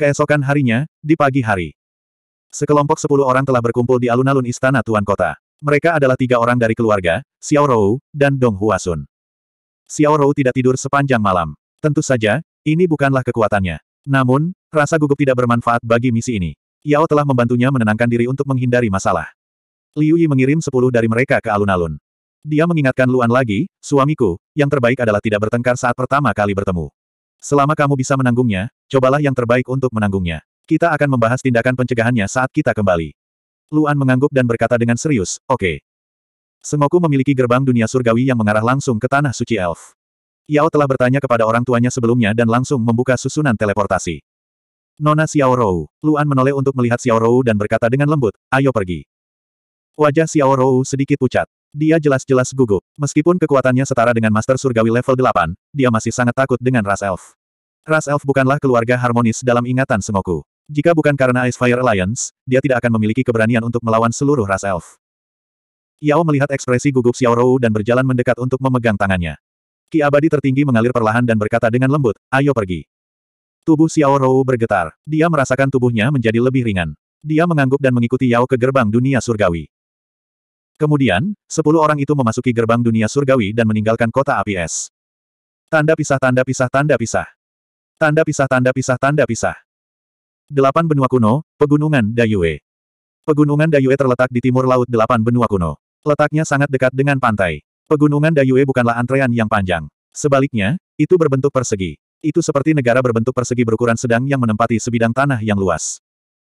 Keesokan harinya, di pagi hari. Sekelompok sepuluh orang telah berkumpul di alun-alun istana Tuan Kota. Mereka adalah tiga orang dari keluarga, Xiao Rou, dan Dong Huasun. Xiao Rou tidak tidur sepanjang malam. Tentu saja, ini bukanlah kekuatannya. Namun, rasa gugup tidak bermanfaat bagi misi ini. Yao telah membantunya menenangkan diri untuk menghindari masalah. Liu Yi mengirim sepuluh dari mereka ke alun-alun. Dia mengingatkan Luan lagi, suamiku, yang terbaik adalah tidak bertengkar saat pertama kali bertemu. Selama kamu bisa menanggungnya, cobalah yang terbaik untuk menanggungnya. Kita akan membahas tindakan pencegahannya saat kita kembali. Luan mengangguk dan berkata dengan serius, oke. Okay. Sengoku memiliki gerbang dunia surgawi yang mengarah langsung ke tanah suci elf. Yao telah bertanya kepada orang tuanya sebelumnya dan langsung membuka susunan teleportasi. Nona Xiao Rou. Luan menoleh untuk melihat Xiao Rou dan berkata dengan lembut, ayo pergi. Wajah Xiao Rou sedikit pucat. Dia jelas-jelas gugup. Meskipun kekuatannya setara dengan Master Surgawi level 8, dia masih sangat takut dengan ras elf. Ras elf bukanlah keluarga harmonis dalam ingatan Sengoku. Jika bukan karena Ice Fire Alliance, dia tidak akan memiliki keberanian untuk melawan seluruh ras elf. Yao melihat ekspresi gugup Xiao Rou dan berjalan mendekat untuk memegang tangannya. Ki abadi tertinggi mengalir perlahan dan berkata dengan lembut, ayo pergi. Tubuh Xiao Rou bergetar. Dia merasakan tubuhnya menjadi lebih ringan. Dia mengangguk dan mengikuti Yao ke gerbang dunia surgawi. Kemudian, sepuluh orang itu memasuki gerbang dunia surgawi dan meninggalkan kota api es. Tanda pisah tanda pisah tanda pisah. Tanda pisah tanda pisah tanda pisah. Delapan benua kuno, Pegunungan Dayue. Pegunungan Dayue terletak di timur laut delapan benua kuno. Letaknya sangat dekat dengan pantai. Pegunungan Dayue bukanlah antrean yang panjang. Sebaliknya, itu berbentuk persegi. Itu seperti negara berbentuk persegi berukuran sedang yang menempati sebidang tanah yang luas.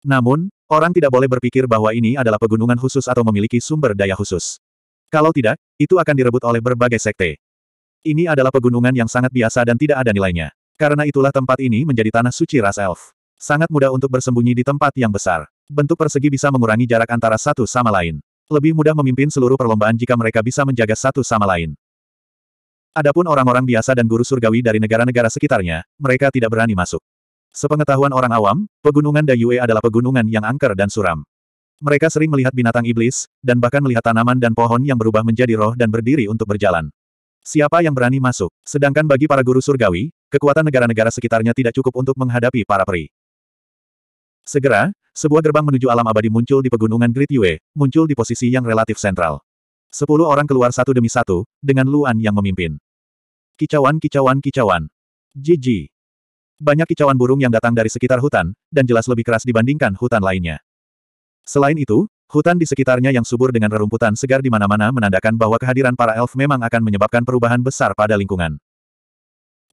Namun, orang tidak boleh berpikir bahwa ini adalah pegunungan khusus atau memiliki sumber daya khusus. Kalau tidak, itu akan direbut oleh berbagai sekte. Ini adalah pegunungan yang sangat biasa dan tidak ada nilainya. Karena itulah tempat ini menjadi tanah suci ras elf. Sangat mudah untuk bersembunyi di tempat yang besar. Bentuk persegi bisa mengurangi jarak antara satu sama lain. Lebih mudah memimpin seluruh perlombaan jika mereka bisa menjaga satu sama lain. Adapun orang-orang biasa dan guru surgawi dari negara-negara sekitarnya, mereka tidak berani masuk. Sepengetahuan orang awam, pegunungan Dayue adalah pegunungan yang angker dan suram. Mereka sering melihat binatang iblis, dan bahkan melihat tanaman dan pohon yang berubah menjadi roh dan berdiri untuk berjalan. Siapa yang berani masuk? Sedangkan bagi para guru surgawi, kekuatan negara-negara sekitarnya tidak cukup untuk menghadapi para peri. Segera, sebuah gerbang menuju alam abadi muncul di pegunungan Great Yue, muncul di posisi yang relatif sentral. Sepuluh orang keluar satu demi satu, dengan Luan yang memimpin. Kicauan kicauan kicauan. Jiji. Banyak kicauan burung yang datang dari sekitar hutan, dan jelas lebih keras dibandingkan hutan lainnya. Selain itu, hutan di sekitarnya yang subur dengan rerumputan segar di mana-mana menandakan bahwa kehadiran para elf memang akan menyebabkan perubahan besar pada lingkungan.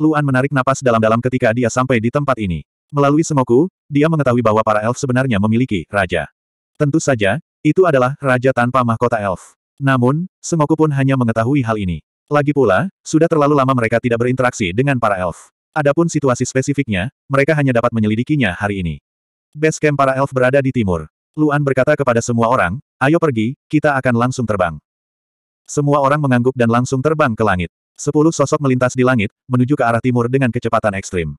Luan menarik napas dalam-dalam ketika dia sampai di tempat ini. Melalui semoku, dia mengetahui bahwa para elf sebenarnya memiliki raja. Tentu saja, itu adalah raja tanpa mahkota elf. Namun, Sengoku pun hanya mengetahui hal ini. Lagi pula, sudah terlalu lama mereka tidak berinteraksi dengan para elf. Adapun situasi spesifiknya, mereka hanya dapat menyelidikinya hari ini. Base camp para elf berada di timur. Luan berkata kepada semua orang, ayo pergi, kita akan langsung terbang. Semua orang mengangguk dan langsung terbang ke langit. Sepuluh sosok melintas di langit, menuju ke arah timur dengan kecepatan ekstrim.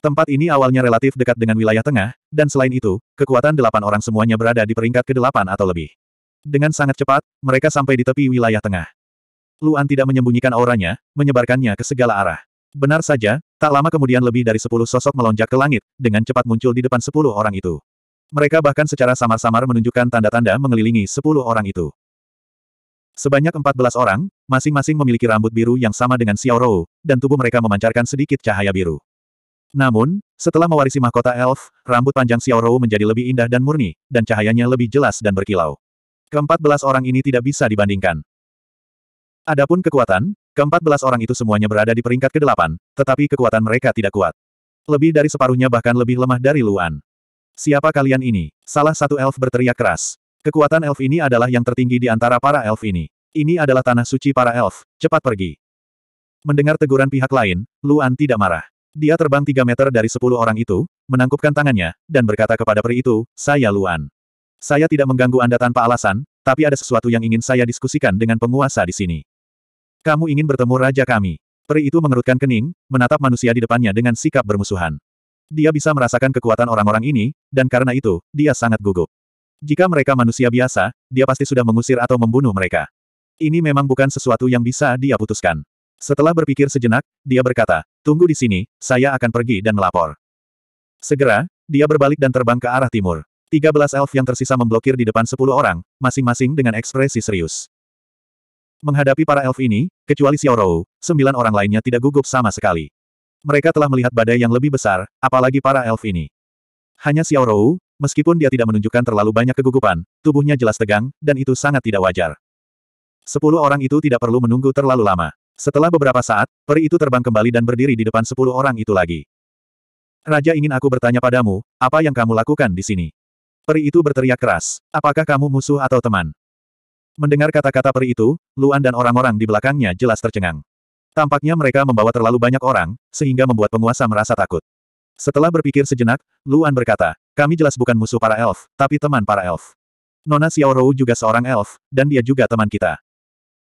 Tempat ini awalnya relatif dekat dengan wilayah tengah, dan selain itu, kekuatan delapan orang semuanya berada di peringkat ke-8 atau lebih. Dengan sangat cepat, mereka sampai di tepi wilayah tengah. Luan tidak menyembunyikan auranya, menyebarkannya ke segala arah. Benar saja, tak lama kemudian lebih dari sepuluh sosok melonjak ke langit, dengan cepat muncul di depan sepuluh orang itu. Mereka bahkan secara samar-samar menunjukkan tanda-tanda mengelilingi sepuluh orang itu. Sebanyak empat belas orang, masing-masing memiliki rambut biru yang sama dengan Xiao Rou, dan tubuh mereka memancarkan sedikit cahaya biru. Namun, setelah mewarisi mahkota elf, rambut panjang Xiao Rou menjadi lebih indah dan murni, dan cahayanya lebih jelas dan berkilau. Keempat belas orang ini tidak bisa dibandingkan. Adapun kekuatan, keempat belas orang itu semuanya berada di peringkat ke-8, tetapi kekuatan mereka tidak kuat. Lebih dari separuhnya bahkan lebih lemah dari Luan. Siapa kalian ini? Salah satu elf berteriak keras. Kekuatan elf ini adalah yang tertinggi di antara para elf ini. Ini adalah tanah suci para elf, cepat pergi. Mendengar teguran pihak lain, Luan tidak marah. Dia terbang tiga meter dari sepuluh orang itu, menangkupkan tangannya, dan berkata kepada peri itu, saya Luan. Saya tidak mengganggu Anda tanpa alasan, tapi ada sesuatu yang ingin saya diskusikan dengan penguasa di sini. Kamu ingin bertemu raja kami. Peri itu mengerutkan kening, menatap manusia di depannya dengan sikap bermusuhan. Dia bisa merasakan kekuatan orang-orang ini, dan karena itu, dia sangat gugup. Jika mereka manusia biasa, dia pasti sudah mengusir atau membunuh mereka. Ini memang bukan sesuatu yang bisa dia putuskan. Setelah berpikir sejenak, dia berkata, tunggu di sini, saya akan pergi dan melapor. Segera, dia berbalik dan terbang ke arah timur. 13 elf yang tersisa memblokir di depan 10 orang, masing-masing dengan ekspresi serius. Menghadapi para elf ini, kecuali Xiao Rou, sembilan orang lainnya tidak gugup sama sekali. Mereka telah melihat badai yang lebih besar, apalagi para elf ini. Hanya Xiao Rou, meskipun dia tidak menunjukkan terlalu banyak kegugupan, tubuhnya jelas tegang, dan itu sangat tidak wajar. Sepuluh orang itu tidak perlu menunggu terlalu lama. Setelah beberapa saat, peri itu terbang kembali dan berdiri di depan sepuluh orang itu lagi. Raja ingin aku bertanya padamu, apa yang kamu lakukan di sini? Peri itu berteriak keras. Apakah kamu musuh atau teman? Mendengar kata-kata peri itu, Luan dan orang-orang di belakangnya jelas tercengang. Tampaknya mereka membawa terlalu banyak orang, sehingga membuat penguasa merasa takut. Setelah berpikir sejenak, Luan berkata, kami jelas bukan musuh para elf, tapi teman para elf. Nona Xiao Rou juga seorang elf, dan dia juga teman kita.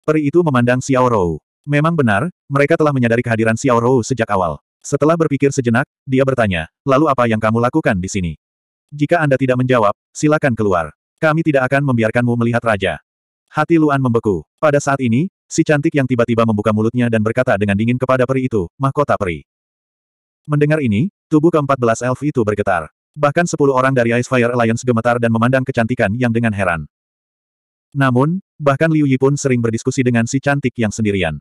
Peri itu memandang Xiao Rou. Memang benar, mereka telah menyadari kehadiran Xiao Rou sejak awal. Setelah berpikir sejenak, dia bertanya, lalu apa yang kamu lakukan di sini? Jika Anda tidak menjawab, silakan keluar. Kami tidak akan membiarkanmu melihat raja. Hati Luan membeku. Pada saat ini, si cantik yang tiba-tiba membuka mulutnya dan berkata dengan dingin kepada peri itu, mahkota peri. Mendengar ini, tubuh ke-14 elf itu bergetar. Bahkan sepuluh orang dari Ice Fire Alliance gemetar dan memandang kecantikan yang dengan heran. Namun, bahkan Liu Yi pun sering berdiskusi dengan si cantik yang sendirian.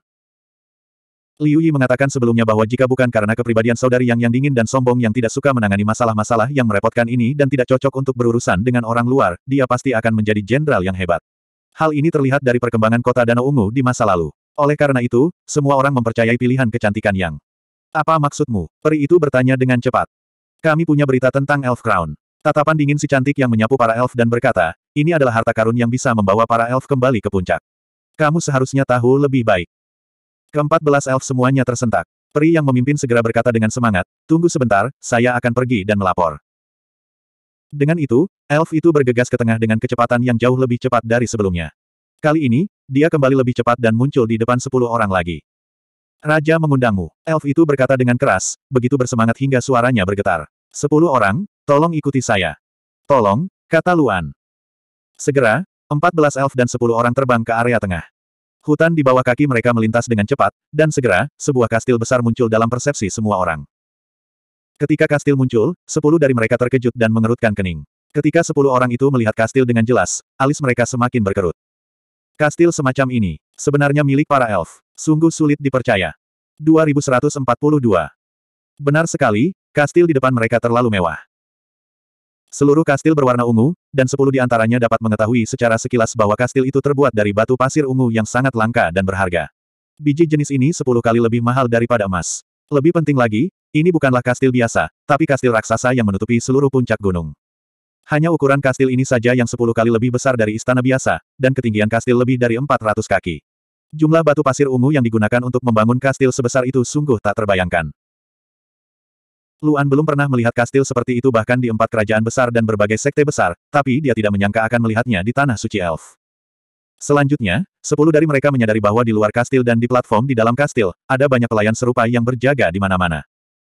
Liu Yi mengatakan sebelumnya bahwa jika bukan karena kepribadian saudari yang yang dingin dan sombong yang tidak suka menangani masalah-masalah yang merepotkan ini dan tidak cocok untuk berurusan dengan orang luar, dia pasti akan menjadi jenderal yang hebat. Hal ini terlihat dari perkembangan kota Danau Ungu di masa lalu. Oleh karena itu, semua orang mempercayai pilihan kecantikan yang. Apa maksudmu? Peri itu bertanya dengan cepat. Kami punya berita tentang Elf Crown. Tatapan dingin si cantik yang menyapu para elf dan berkata, ini adalah harta karun yang bisa membawa para elf kembali ke puncak. Kamu seharusnya tahu lebih baik. Keempat belas elf semuanya tersentak. Peri yang memimpin segera berkata dengan semangat, tunggu sebentar, saya akan pergi dan melapor. Dengan itu, elf itu bergegas ke tengah dengan kecepatan yang jauh lebih cepat dari sebelumnya. Kali ini, dia kembali lebih cepat dan muncul di depan sepuluh orang lagi. Raja mengundangmu. Elf itu berkata dengan keras, begitu bersemangat hingga suaranya bergetar. Sepuluh orang, tolong ikuti saya. Tolong, kata Luan. Segera, empat belas elf dan sepuluh orang terbang ke area tengah. Hutan di bawah kaki mereka melintas dengan cepat, dan segera, sebuah kastil besar muncul dalam persepsi semua orang. Ketika kastil muncul, sepuluh dari mereka terkejut dan mengerutkan kening. Ketika sepuluh orang itu melihat kastil dengan jelas, alis mereka semakin berkerut. Kastil semacam ini, sebenarnya milik para elf. Sungguh sulit dipercaya. 2142. Benar sekali, kastil di depan mereka terlalu mewah. Seluruh kastil berwarna ungu, dan sepuluh di antaranya dapat mengetahui secara sekilas bahwa kastil itu terbuat dari batu pasir ungu yang sangat langka dan berharga. Biji jenis ini sepuluh kali lebih mahal daripada emas. Lebih penting lagi, ini bukanlah kastil biasa, tapi kastil raksasa yang menutupi seluruh puncak gunung. Hanya ukuran kastil ini saja yang sepuluh kali lebih besar dari istana biasa, dan ketinggian kastil lebih dari 400 kaki. Jumlah batu pasir ungu yang digunakan untuk membangun kastil sebesar itu sungguh tak terbayangkan. Luan belum pernah melihat kastil seperti itu bahkan di empat kerajaan besar dan berbagai sekte besar, tapi dia tidak menyangka akan melihatnya di tanah suci elf. Selanjutnya, sepuluh dari mereka menyadari bahwa di luar kastil dan di platform di dalam kastil, ada banyak pelayan serupa yang berjaga di mana-mana.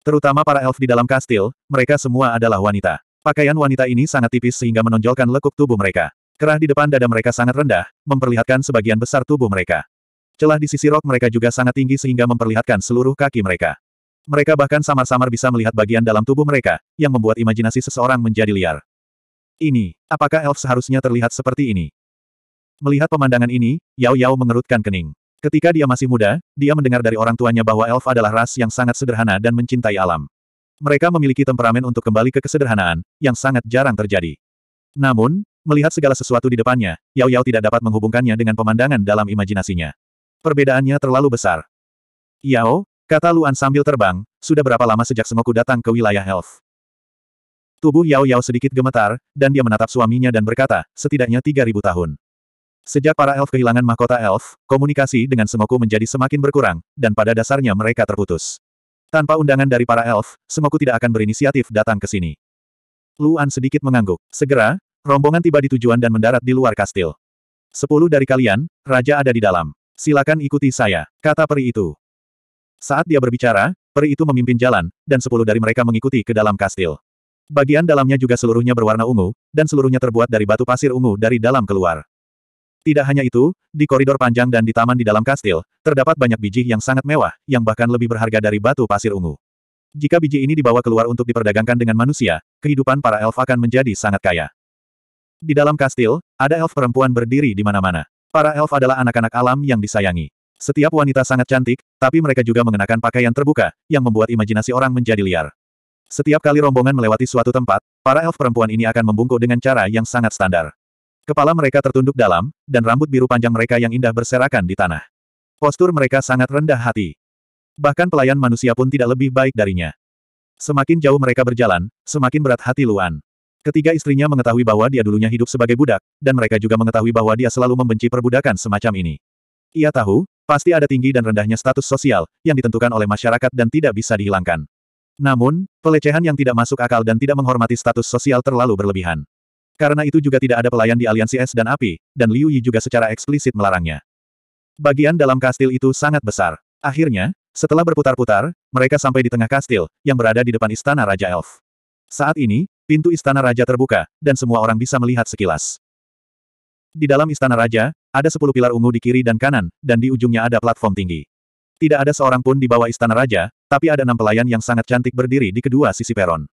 Terutama para elf di dalam kastil, mereka semua adalah wanita. Pakaian wanita ini sangat tipis sehingga menonjolkan lekuk tubuh mereka. Kerah di depan dada mereka sangat rendah, memperlihatkan sebagian besar tubuh mereka. Celah di sisi rok mereka juga sangat tinggi sehingga memperlihatkan seluruh kaki mereka. Mereka bahkan samar-samar bisa melihat bagian dalam tubuh mereka, yang membuat imajinasi seseorang menjadi liar. Ini, apakah elf seharusnya terlihat seperti ini? Melihat pemandangan ini, Yao Yao mengerutkan kening. Ketika dia masih muda, dia mendengar dari orang tuanya bahwa elf adalah ras yang sangat sederhana dan mencintai alam. Mereka memiliki temperamen untuk kembali ke kesederhanaan, yang sangat jarang terjadi. Namun, melihat segala sesuatu di depannya, Yao Yao tidak dapat menghubungkannya dengan pemandangan dalam imajinasinya. Perbedaannya terlalu besar. Yao, kata Luan sambil terbang, sudah berapa lama sejak Sengoku datang ke wilayah elf? Tubuh Yao Yao sedikit gemetar, dan dia menatap suaminya dan berkata, setidaknya 3000 tahun. Sejak para elf kehilangan mahkota elf, komunikasi dengan Sengoku menjadi semakin berkurang, dan pada dasarnya mereka terputus. Tanpa undangan dari para elf, Sengoku tidak akan berinisiatif datang ke sini. Luan sedikit mengangguk. Segera, rombongan tiba di tujuan dan mendarat di luar kastil. Sepuluh dari kalian, Raja ada di dalam. Silakan ikuti saya, kata peri itu. Saat dia berbicara, peri itu memimpin jalan, dan sepuluh dari mereka mengikuti ke dalam kastil. Bagian dalamnya juga seluruhnya berwarna ungu, dan seluruhnya terbuat dari batu pasir ungu dari dalam keluar. Tidak hanya itu, di koridor panjang dan di taman di dalam kastil, terdapat banyak biji yang sangat mewah, yang bahkan lebih berharga dari batu pasir ungu. Jika biji ini dibawa keluar untuk diperdagangkan dengan manusia, kehidupan para elf akan menjadi sangat kaya. Di dalam kastil, ada elf perempuan berdiri di mana-mana. Para elf adalah anak-anak alam yang disayangi. Setiap wanita sangat cantik, tapi mereka juga mengenakan pakaian terbuka, yang membuat imajinasi orang menjadi liar. Setiap kali rombongan melewati suatu tempat, para elf perempuan ini akan membungkuk dengan cara yang sangat standar. Kepala mereka tertunduk dalam, dan rambut biru panjang mereka yang indah berserakan di tanah. Postur mereka sangat rendah hati. Bahkan pelayan manusia pun tidak lebih baik darinya. Semakin jauh mereka berjalan, semakin berat hati Luan. Ketiga istrinya mengetahui bahwa dia dulunya hidup sebagai budak, dan mereka juga mengetahui bahwa dia selalu membenci perbudakan semacam ini. Ia tahu, pasti ada tinggi dan rendahnya status sosial, yang ditentukan oleh masyarakat dan tidak bisa dihilangkan. Namun, pelecehan yang tidak masuk akal dan tidak menghormati status sosial terlalu berlebihan. Karena itu juga tidak ada pelayan di aliansi es dan api, dan Liu Yi juga secara eksplisit melarangnya. Bagian dalam kastil itu sangat besar. Akhirnya, setelah berputar-putar, mereka sampai di tengah kastil, yang berada di depan istana Raja Elf. Saat ini, pintu istana Raja terbuka, dan semua orang bisa melihat sekilas. Di dalam istana Raja, ada sepuluh pilar ungu di kiri dan kanan, dan di ujungnya ada platform tinggi. Tidak ada seorang pun di bawah istana Raja, tapi ada enam pelayan yang sangat cantik berdiri di kedua sisi peron.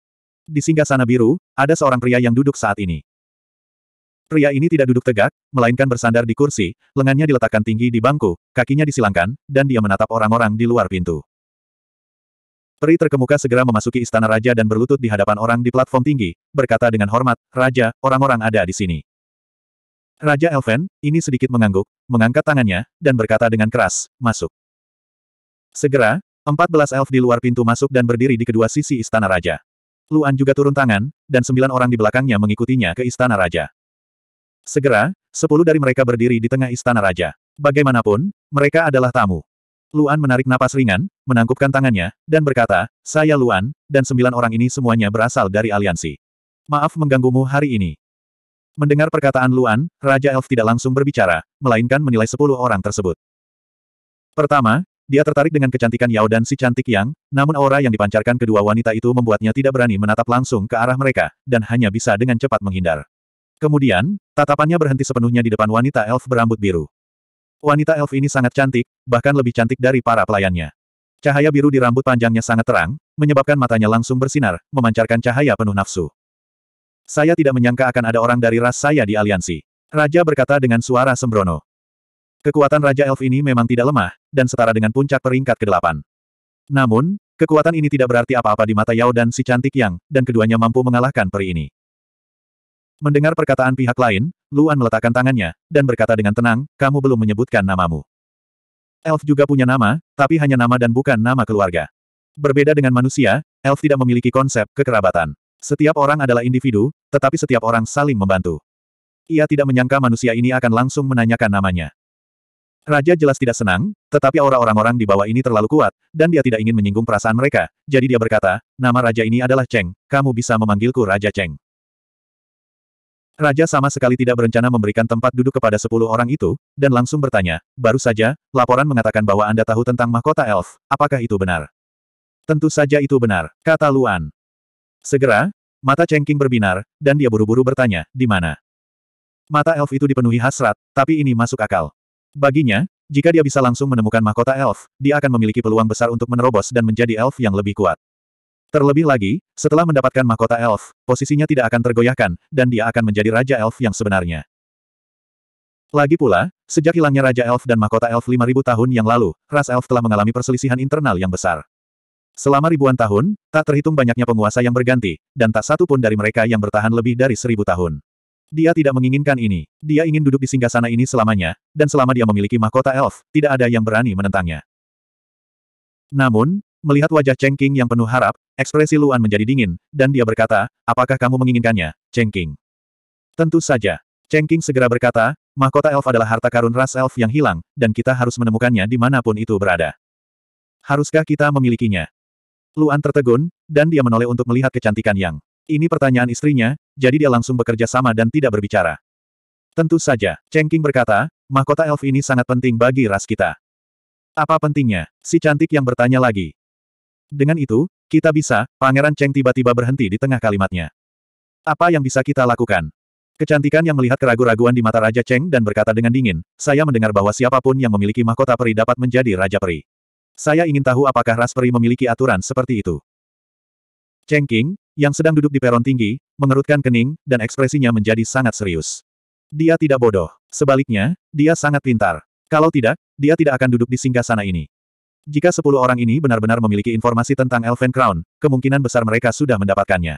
Di singgah sana biru, ada seorang pria yang duduk saat ini. Pria ini tidak duduk tegak, melainkan bersandar di kursi, lengannya diletakkan tinggi di bangku, kakinya disilangkan, dan dia menatap orang-orang di luar pintu. Peri terkemuka segera memasuki istana raja dan berlutut di hadapan orang di platform tinggi, berkata dengan hormat, Raja, orang-orang ada di sini. Raja Elven, ini sedikit mengangguk, mengangkat tangannya, dan berkata dengan keras, masuk. Segera, 14 elf di luar pintu masuk dan berdiri di kedua sisi istana raja. Luan juga turun tangan, dan sembilan orang di belakangnya mengikutinya ke istana raja. Segera, sepuluh dari mereka berdiri di tengah istana raja. Bagaimanapun, mereka adalah tamu. Luan menarik napas ringan, menangkupkan tangannya, dan berkata, saya Luan, dan sembilan orang ini semuanya berasal dari aliansi. Maaf mengganggumu hari ini. Mendengar perkataan Luan, Raja Elf tidak langsung berbicara, melainkan menilai sepuluh orang tersebut. Pertama, dia tertarik dengan kecantikan Yao dan si cantik Yang, namun aura yang dipancarkan kedua wanita itu membuatnya tidak berani menatap langsung ke arah mereka, dan hanya bisa dengan cepat menghindar. Kemudian, tatapannya berhenti sepenuhnya di depan wanita elf berambut biru. Wanita elf ini sangat cantik, bahkan lebih cantik dari para pelayannya. Cahaya biru di rambut panjangnya sangat terang, menyebabkan matanya langsung bersinar, memancarkan cahaya penuh nafsu. Saya tidak menyangka akan ada orang dari ras saya di aliansi. Raja berkata dengan suara sembrono. Kekuatan Raja Elf ini memang tidak lemah, dan setara dengan puncak peringkat ke-8. Namun, kekuatan ini tidak berarti apa-apa di mata Yao dan si cantik Yang, dan keduanya mampu mengalahkan peri ini. Mendengar perkataan pihak lain, Luan meletakkan tangannya, dan berkata dengan tenang, kamu belum menyebutkan namamu. Elf juga punya nama, tapi hanya nama dan bukan nama keluarga. Berbeda dengan manusia, elf tidak memiliki konsep kekerabatan. Setiap orang adalah individu, tetapi setiap orang saling membantu. Ia tidak menyangka manusia ini akan langsung menanyakan namanya. Raja jelas tidak senang, tetapi aura orang-orang di bawah ini terlalu kuat, dan dia tidak ingin menyinggung perasaan mereka, jadi dia berkata, nama raja ini adalah Cheng, kamu bisa memanggilku Raja Cheng. Raja sama sekali tidak berencana memberikan tempat duduk kepada sepuluh orang itu, dan langsung bertanya, baru saja, laporan mengatakan bahwa Anda tahu tentang mahkota elf, apakah itu benar? Tentu saja itu benar, kata Luan. Segera, mata Chengking berbinar, dan dia buru-buru bertanya, di mana? Mata elf itu dipenuhi hasrat, tapi ini masuk akal. Baginya, jika dia bisa langsung menemukan mahkota elf, dia akan memiliki peluang besar untuk menerobos dan menjadi elf yang lebih kuat. Terlebih lagi, setelah mendapatkan mahkota elf, posisinya tidak akan tergoyahkan, dan dia akan menjadi Raja Elf yang sebenarnya. Lagi pula, sejak hilangnya Raja Elf dan mahkota Elf 5000 tahun yang lalu, ras Elf telah mengalami perselisihan internal yang besar. Selama ribuan tahun, tak terhitung banyaknya penguasa yang berganti, dan tak satu pun dari mereka yang bertahan lebih dari seribu tahun. Dia tidak menginginkan ini. Dia ingin duduk di singgasana ini selamanya, dan selama dia memiliki mahkota elf, tidak ada yang berani menentangnya. Namun, Melihat wajah Cheng King yang penuh harap, ekspresi Luan menjadi dingin, dan dia berkata, apakah kamu menginginkannya, Cheng King? Tentu saja. Cheng King segera berkata, mahkota elf adalah harta karun ras elf yang hilang, dan kita harus menemukannya di mana pun itu berada. Haruskah kita memilikinya? Luan tertegun, dan dia menoleh untuk melihat kecantikan Yang. Ini pertanyaan istrinya, jadi dia langsung bekerja sama dan tidak berbicara. Tentu saja, Cheng King berkata, mahkota elf ini sangat penting bagi ras kita. Apa pentingnya? Si cantik yang bertanya lagi. Dengan itu, Kita bisa, Pangeran Cheng tiba-tiba berhenti di tengah kalimatnya. Apa yang bisa kita lakukan? Kecantikan yang melihat keraguan-raguan di mata Raja Cheng dan berkata dengan dingin, saya mendengar bahwa siapa pun yang memiliki mahkota peri dapat menjadi Raja Peri. Saya ingin tahu apakah ras peri memiliki aturan seperti itu. Cheng King, yang sedang duduk di peron tinggi, mengerutkan kening, dan ekspresinya menjadi sangat serius. Dia tidak bodoh. Sebaliknya, dia sangat pintar. Kalau tidak, dia tidak akan duduk di singgah sana ini. Jika sepuluh orang ini benar-benar memiliki informasi tentang Elven Crown, kemungkinan besar mereka sudah mendapatkannya.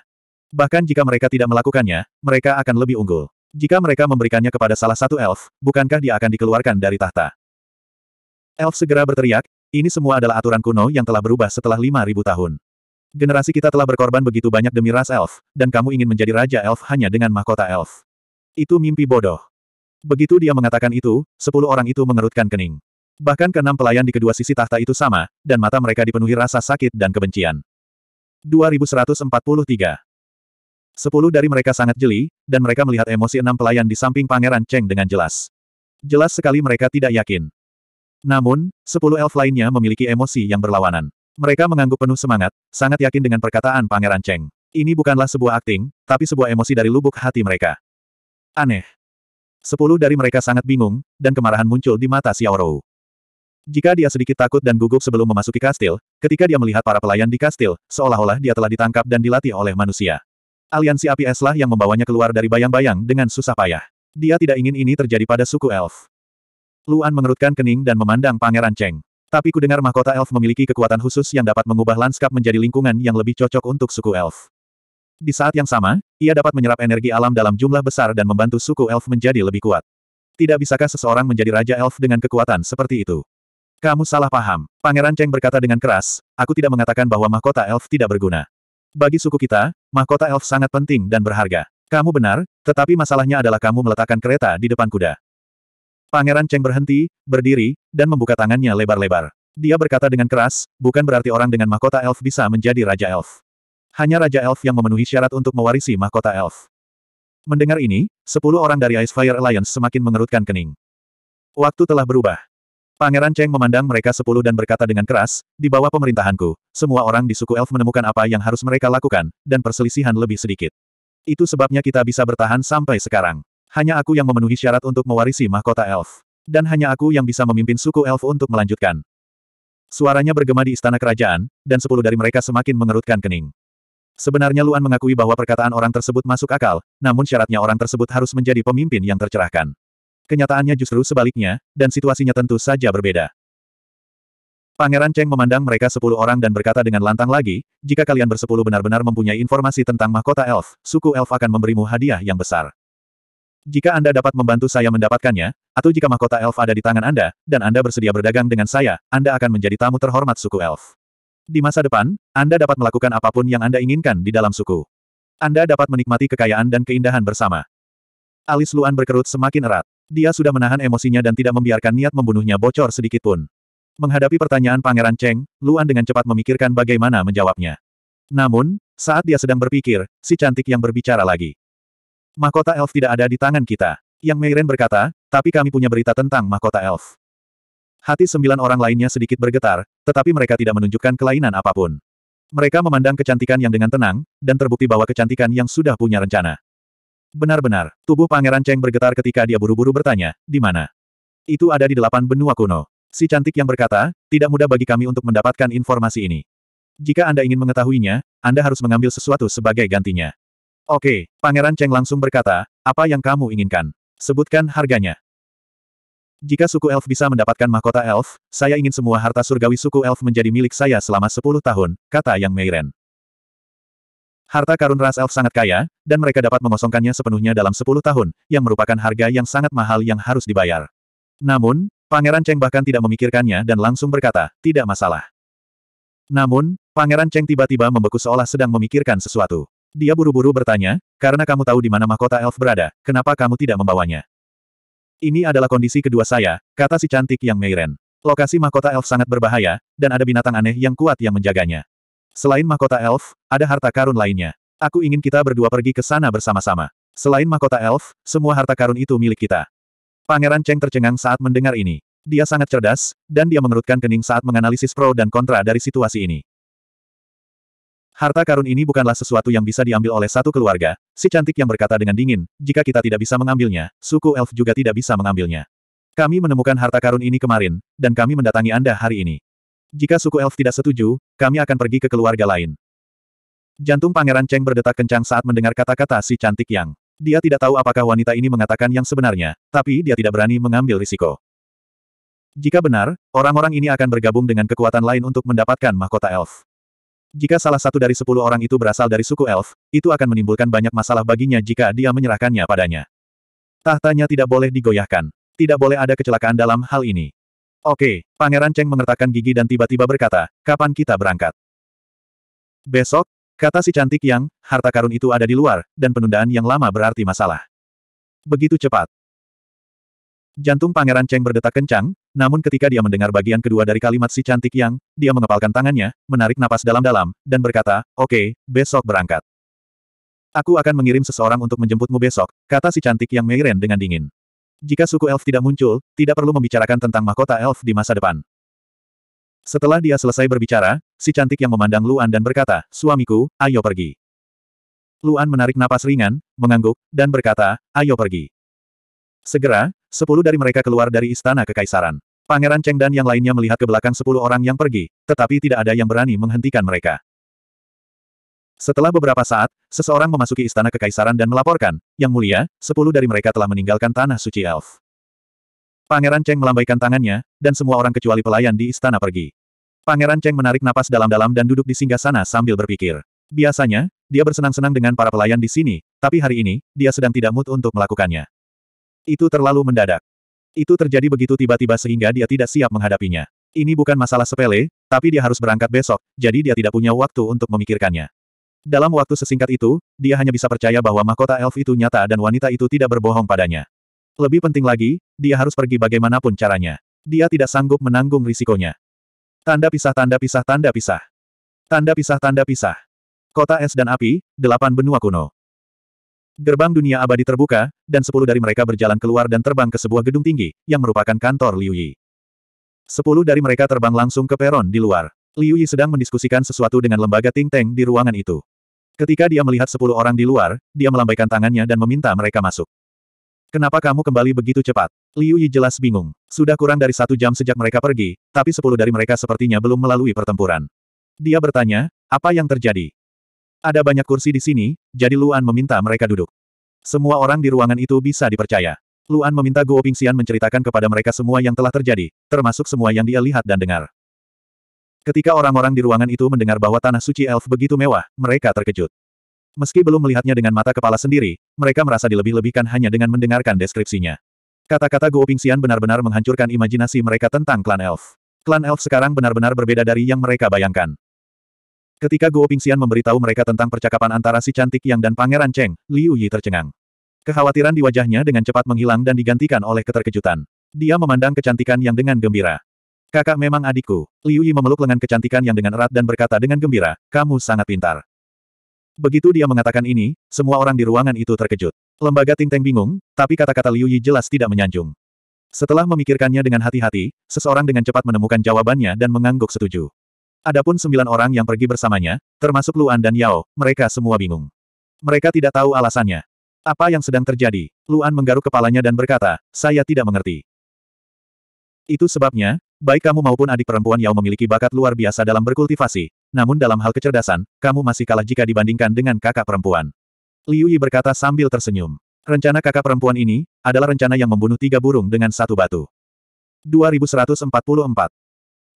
Bahkan jika mereka tidak melakukannya, mereka akan lebih unggul. Jika mereka memberikannya kepada salah satu elf, bukankah dia akan dikeluarkan dari tahta? Elf segera berteriak, ini semua adalah aturan kuno yang telah berubah setelah 5.000 tahun. Generasi kita telah berkorban begitu banyak demi ras elf, dan kamu ingin menjadi raja elf hanya dengan mahkota elf. Itu mimpi bodoh. Begitu dia mengatakan itu, sepuluh orang itu mengerutkan kening. Bahkan keenam pelayan di kedua sisi tahta itu sama, dan mata mereka dipenuhi rasa sakit dan kebencian. 2143 Sepuluh dari mereka sangat jeli, dan mereka melihat emosi enam pelayan di samping Pangeran Cheng dengan jelas. Jelas sekali mereka tidak yakin. Namun, sepuluh elf lainnya memiliki emosi yang berlawanan. Mereka mengangguk penuh semangat, sangat yakin dengan perkataan Pangeran Cheng. Ini bukanlah sebuah akting, tapi sebuah emosi dari lubuk hati mereka. Aneh. Sepuluh dari mereka sangat bingung, dan kemarahan muncul di mata Xiao Rou. Jika dia sedikit takut dan gugup sebelum memasuki kastil, ketika dia melihat para pelayan di kastil, seolah-olah dia telah ditangkap dan dilatih oleh manusia. Aliansi api eslah yang membawanya keluar dari bayang-bayang dengan susah payah. Dia tidak ingin ini terjadi pada suku elf. Luan mengerutkan kening dan memandang Pangeran Cheng. Tapi ku dengar mahkota elf memiliki kekuatan khusus yang dapat mengubah lanskap menjadi lingkungan yang lebih cocok untuk suku elf. Di saat yang sama, ia dapat menyerap energi alam dalam jumlah besar dan membantu suku elf menjadi lebih kuat. Tidak bisakah seseorang menjadi raja elf dengan kekuatan seperti itu? Kamu salah paham. Pangeran Cheng berkata dengan keras, aku tidak mengatakan bahwa mahkota elf tidak berguna. Bagi suku kita, mahkota elf sangat penting dan berharga. Kamu benar, tetapi masalahnya adalah kamu meletakkan kereta di depan kuda. Pangeran Cheng berhenti, berdiri, dan membuka tangannya lebar-lebar. Dia berkata dengan keras, bukan berarti orang dengan mahkota elf bisa menjadi Raja Elf. Hanya Raja Elf yang memenuhi syarat untuk mewarisi mahkota elf. Mendengar ini, sepuluh orang dari Ice Fire Alliance semakin mengerutkan kening. Waktu telah berubah. Pangeran Cheng memandang mereka sepuluh dan berkata dengan keras, di bawah pemerintahanku, semua orang di suku elf menemukan apa yang harus mereka lakukan, dan perselisihan lebih sedikit. Itu sebabnya kita bisa bertahan sampai sekarang. Hanya aku yang memenuhi syarat untuk mewarisi mahkota elf. Dan hanya aku yang bisa memimpin suku elf untuk melanjutkan. Suaranya bergema di istana kerajaan, dan sepuluh dari mereka semakin mengerutkan kening. Sebenarnya Luan mengakui bahwa perkataan orang tersebut masuk akal, namun syaratnya orang tersebut harus menjadi pemimpin yang tercerahkan. Kenyataannya justru sebaliknya, dan situasinya tentu saja berbeda. Pangeran Cheng memandang mereka sepuluh orang dan berkata dengan lantang lagi, jika kalian bersepuluh benar-benar mempunyai informasi tentang mahkota elf, suku elf akan memberimu hadiah yang besar. Jika Anda dapat membantu saya mendapatkannya, atau jika mahkota elf ada di tangan Anda, dan Anda bersedia berdagang dengan saya, Anda akan menjadi tamu terhormat suku elf. Di masa depan, Anda dapat melakukan apa pun yang Anda inginkan di dalam suku. Anda dapat menikmati kekayaan dan keindahan bersama. Alis Luan berkerut semakin erat. Dia sudah menahan emosinya dan tidak membiarkan niat membunuhnya bocor sedikit pun. Menghadapi pertanyaan Pangeran Cheng, Luan dengan cepat memikirkan bagaimana menjawabnya. Namun, saat dia sedang berpikir, si cantik yang berbicara lagi. Mahkota elf tidak ada di tangan kita. Yang Meiren berkata, tapi kami punya berita tentang mahkota elf. Hati sembilan orang lainnya sedikit bergetar, tetapi mereka tidak menunjukkan kelainan apa pun. Mereka memandang kecantikan yang dengan tenang, dan terbukti bahwa kecantikan yang sudah punya rencana. Benar-benar, tubuh Pangeran Cheng bergetar ketika dia buru-buru bertanya, di mana? Itu ada di delapan benua kuno. Si cantik yang berkata, tidak mudah bagi kami untuk mendapatkan informasi ini. Jika Anda ingin mengetahuinya, Anda harus mengambil sesuatu sebagai gantinya. Oke, Pangeran Cheng langsung berkata, apa yang kamu inginkan? Sebutkan harganya. Jika suku elf bisa mendapatkan mahkota elf, saya ingin semua harta surgawi suku elf menjadi milik saya selama 10 tahun, kata Yang Meiren. Harta karun ras elf sangat kaya, dan mereka dapat mengosongkannya sepenuhnya dalam 10 tahun, yang merupakan harga yang sangat mahal yang harus dibayar. Namun, Pangeran Cheng bahkan tidak memikirkannya dan langsung berkata, tidak masalah. Namun, Pangeran Cheng tiba-tiba membeku seolah sedang memikirkan sesuatu. Dia buru-buru bertanya, karena kamu tahu di mana mahkota elf berada, kenapa kamu tidak membawanya? Ini adalah kondisi kedua saya, kata si cantik yang Meiren. Lokasi mahkota elf sangat berbahaya, dan ada binatang aneh yang kuat yang menjaganya. Selain mahkota elf, ada harta karun lainnya. Aku ingin kita berdua pergi ke sana bersama-sama. Selain mahkota elf, semua harta karun itu milik kita. Pangeran Cheng tercengang saat mendengar ini. Dia sangat cerdas, dan dia mengerutkan kening saat menganalisis pro dan kontra dari situasi ini. Harta karun ini bukanlah sesuatu yang bisa diambil oleh satu keluarga, si cantik yang berkata dengan dingin, jika kita tidak bisa mengambilnya, suku elf juga tidak bisa mengambilnya. Kami menemukan harta karun ini kemarin, dan kami mendatangi Anda hari ini. Jika suku elf tidak setuju, kami akan pergi ke keluarga lain. Jantung Pangeran Cheng berdetak kencang saat mendengar kata-kata si cantik yang. Dia tidak tahu apakah wanita ini mengatakan yang sebenarnya, tapi dia tidak berani mengambil risiko. Jika benar, orang-orang ini akan bergabung dengan kekuatan lain untuk mendapatkan mahkota elf. Jika salah satu dari sepuluh orang itu berasal dari suku elf, itu akan menimbulkan banyak masalah baginya jika dia menyerahkannya padanya. Tahtanya tidak boleh digoyahkan. Tidak boleh ada kecelakaan dalam hal ini. Oke, Pangeran Cheng mengertakkan gigi dan tiba-tiba berkata, kapan kita berangkat? Besok, kata si cantik yang, harta karun itu ada di luar, dan penundaan yang lama berarti masalah. Begitu cepat. Jantung Pangeran Cheng berdetak kencang, namun ketika dia mendengar bagian kedua dari kalimat si cantik yang, dia mengepalkan tangannya, menarik napas dalam-dalam, dan berkata, Oke, besok berangkat. Aku akan mengirim seseorang untuk menjemputmu besok, kata si cantik yang Meiren dengan dingin. Jika suku elf tidak muncul, tidak perlu membicarakan tentang mahkota elf di masa depan. Setelah dia selesai berbicara, si cantik yang memandang Luan dan berkata, Suamiku, ayo pergi. Luan menarik napas ringan, mengangguk, dan berkata, ayo pergi. Segera, sepuluh dari mereka keluar dari istana kekaisaran. Pangeran Cheng dan yang lainnya melihat ke belakang sepuluh orang yang pergi, tetapi tidak ada yang berani menghentikan mereka. Setelah beberapa saat, seseorang memasuki istana kekaisaran dan melaporkan, Yang mulia, sepuluh dari mereka telah meninggalkan tanah suci elf. Pangeran Cheng melambaikan tangannya, dan semua orang kecuali pelayan di istana pergi. Pangeran Cheng menarik napas dalam-dalam dan duduk di singgah sana sambil berpikir. Biasanya, dia bersenang-senang dengan para pelayan di sini, tapi hari ini, dia sedang tidak mood untuk melakukannya. Itu terlalu mendadak. Itu terjadi begitu tiba-tiba sehingga dia tidak siap menghadapinya. Ini bukan masalah sepele, tapi dia harus berangkat besok, jadi dia tidak punya waktu untuk memikirkannya. Dalam waktu sesingkat itu, dia hanya bisa percaya bahwa mahkota elf itu nyata dan wanita itu tidak berbohong padanya. Lebih penting lagi, dia harus pergi bagaimanapun caranya. Dia tidak sanggup menanggung risikonya. Tanda pisah tanda pisah tanda pisah. Tanda pisah tanda pisah. Kota es dan api, delapan benua kuno. Gerbang dunia abadi terbuka, dan sepuluh dari mereka berjalan keluar dan terbang ke sebuah gedung tinggi, yang merupakan kantor Liu Yi. Sepuluh dari mereka terbang langsung ke peron di luar. Liu Yi sedang mendiskusikan sesuatu dengan lembaga Ting Teng di ruangan itu. Ketika dia melihat sepuluh orang di luar, dia melambaikan tangannya dan meminta mereka masuk. Kenapa kamu kembali begitu cepat? Liu Yi jelas bingung. Sudah kurang dari satu jam sejak mereka pergi, tapi sepuluh dari mereka sepertinya belum melalui pertempuran. Dia bertanya, apa yang terjadi? Ada banyak kursi di sini, jadi Luan meminta mereka duduk. Semua orang di ruangan itu bisa dipercaya. Luan meminta Guo Pingxian menceritakan kepada mereka semua yang telah terjadi, termasuk semua yang dia lihat dan dengar. Ketika orang-orang di ruangan itu mendengar bahwa tanah suci elf begitu mewah, mereka terkejut. Meski belum melihatnya dengan mata kepala sendiri, mereka merasa dilebih-lebihkan hanya dengan mendengarkan deskripsinya. Kata-kata Guo Pingxian benar-benar menghancurkan imajinasi mereka tentang klan elf. Klan elf sekarang benar-benar berbeda dari yang mereka bayangkan. Ketika Guo Pingxian memberitahu mereka tentang percakapan antara si cantik Yang dan Pangeran Cheng, Liu Yi tercengang. Kekhawatiran di wajahnya dengan cepat menghilang dan digantikan oleh keterkejutan. Dia memandang kecantikan Yang dengan gembira. Kakak memang adikku. Liu Yi memeluk lengan kecantikan Yang dengan erat dan berkata dengan gembira, kamu sangat pintar. Begitu dia mengatakan ini, semua orang di ruangan itu terkejut. Lembaga Ting Teng bingung, tapi kata-kata Liu Yi jelas tidak menyanjung. Setelah memikirkannya dengan hati-hati, seseorang dengan cepat menemukan jawabannya dan mengangguk setuju. Adapun sembilan orang yang pergi bersamanya, termasuk Luan dan Yao, mereka semua bingung. Mereka tidak tahu alasannya. Apa yang sedang terjadi? Luan menggaruk kepalanya dan berkata, saya tidak mengerti. Itu sebabnya, baik kamu maupun adik perempuan Yao memiliki bakat luar biasa dalam berkultivasi, namun dalam hal kecerdasan, kamu masih kalah jika dibandingkan dengan kakak perempuan. Liu Yi berkata sambil tersenyum. Rencana kakak perempuan ini, adalah rencana yang membunuh tiga burung dengan satu batu. 2144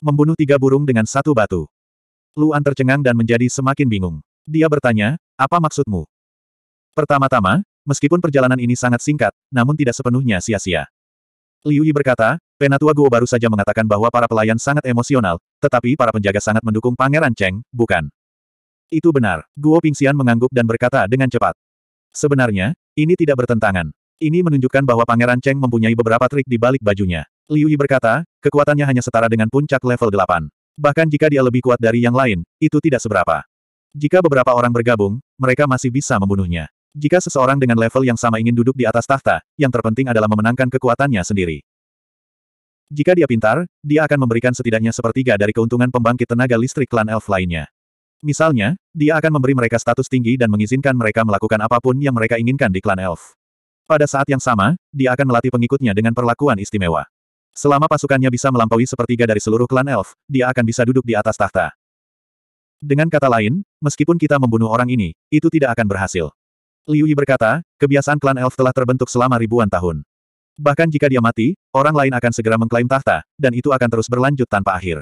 Membunuh tiga burung dengan satu batu. Luan tercengang dan menjadi semakin bingung. Dia bertanya, apa maksudmu? Pertama-tama, meskipun perjalanan ini sangat singkat, namun tidak sepenuhnya sia-sia. Liu Yi berkata, Penatua Guo baru saja mengatakan bahwa para pelayan sangat emosional, tetapi para penjaga sangat mendukung Pangeran Cheng, bukan? Itu benar. Guo Pingxian mengangguk dan berkata dengan cepat. Sebenarnya, ini tidak bertentangan. Ini menunjukkan bahwa Pangeran Cheng mempunyai beberapa trik di balik bajunya. Liu Yi berkata, kekuatannya hanya setara dengan puncak level 8. Bahkan jika dia lebih kuat dari yang lain, itu tidak seberapa. Jika beberapa orang bergabung, mereka masih bisa membunuhnya. Jika seseorang dengan level yang sama ingin duduk di atas tahta, yang terpenting adalah memenangkan kekuatannya sendiri. Jika dia pintar, dia akan memberikan setidaknya sepertiga dari keuntungan pembangkit tenaga listrik klan elf lainnya. Misalnya, dia akan memberi mereka status tinggi dan mengizinkan mereka melakukan apa pun yang mereka inginkan di klan elf. Pada saat yang sama, dia akan melatih pengikutnya dengan perlakuan istimewa. Selama pasukannya bisa melampaui sepertiga dari seluruh klan elf, dia akan bisa duduk di atas tahta. Dengan kata lain, meskipun kita membunuh orang ini, itu tidak akan berhasil. Liu Yi berkata, kebiasaan klan elf telah terbentuk selama ribuan tahun. Bahkan jika dia mati, orang lain akan segera mengklaim tahta, dan itu akan terus berlanjut tanpa akhir.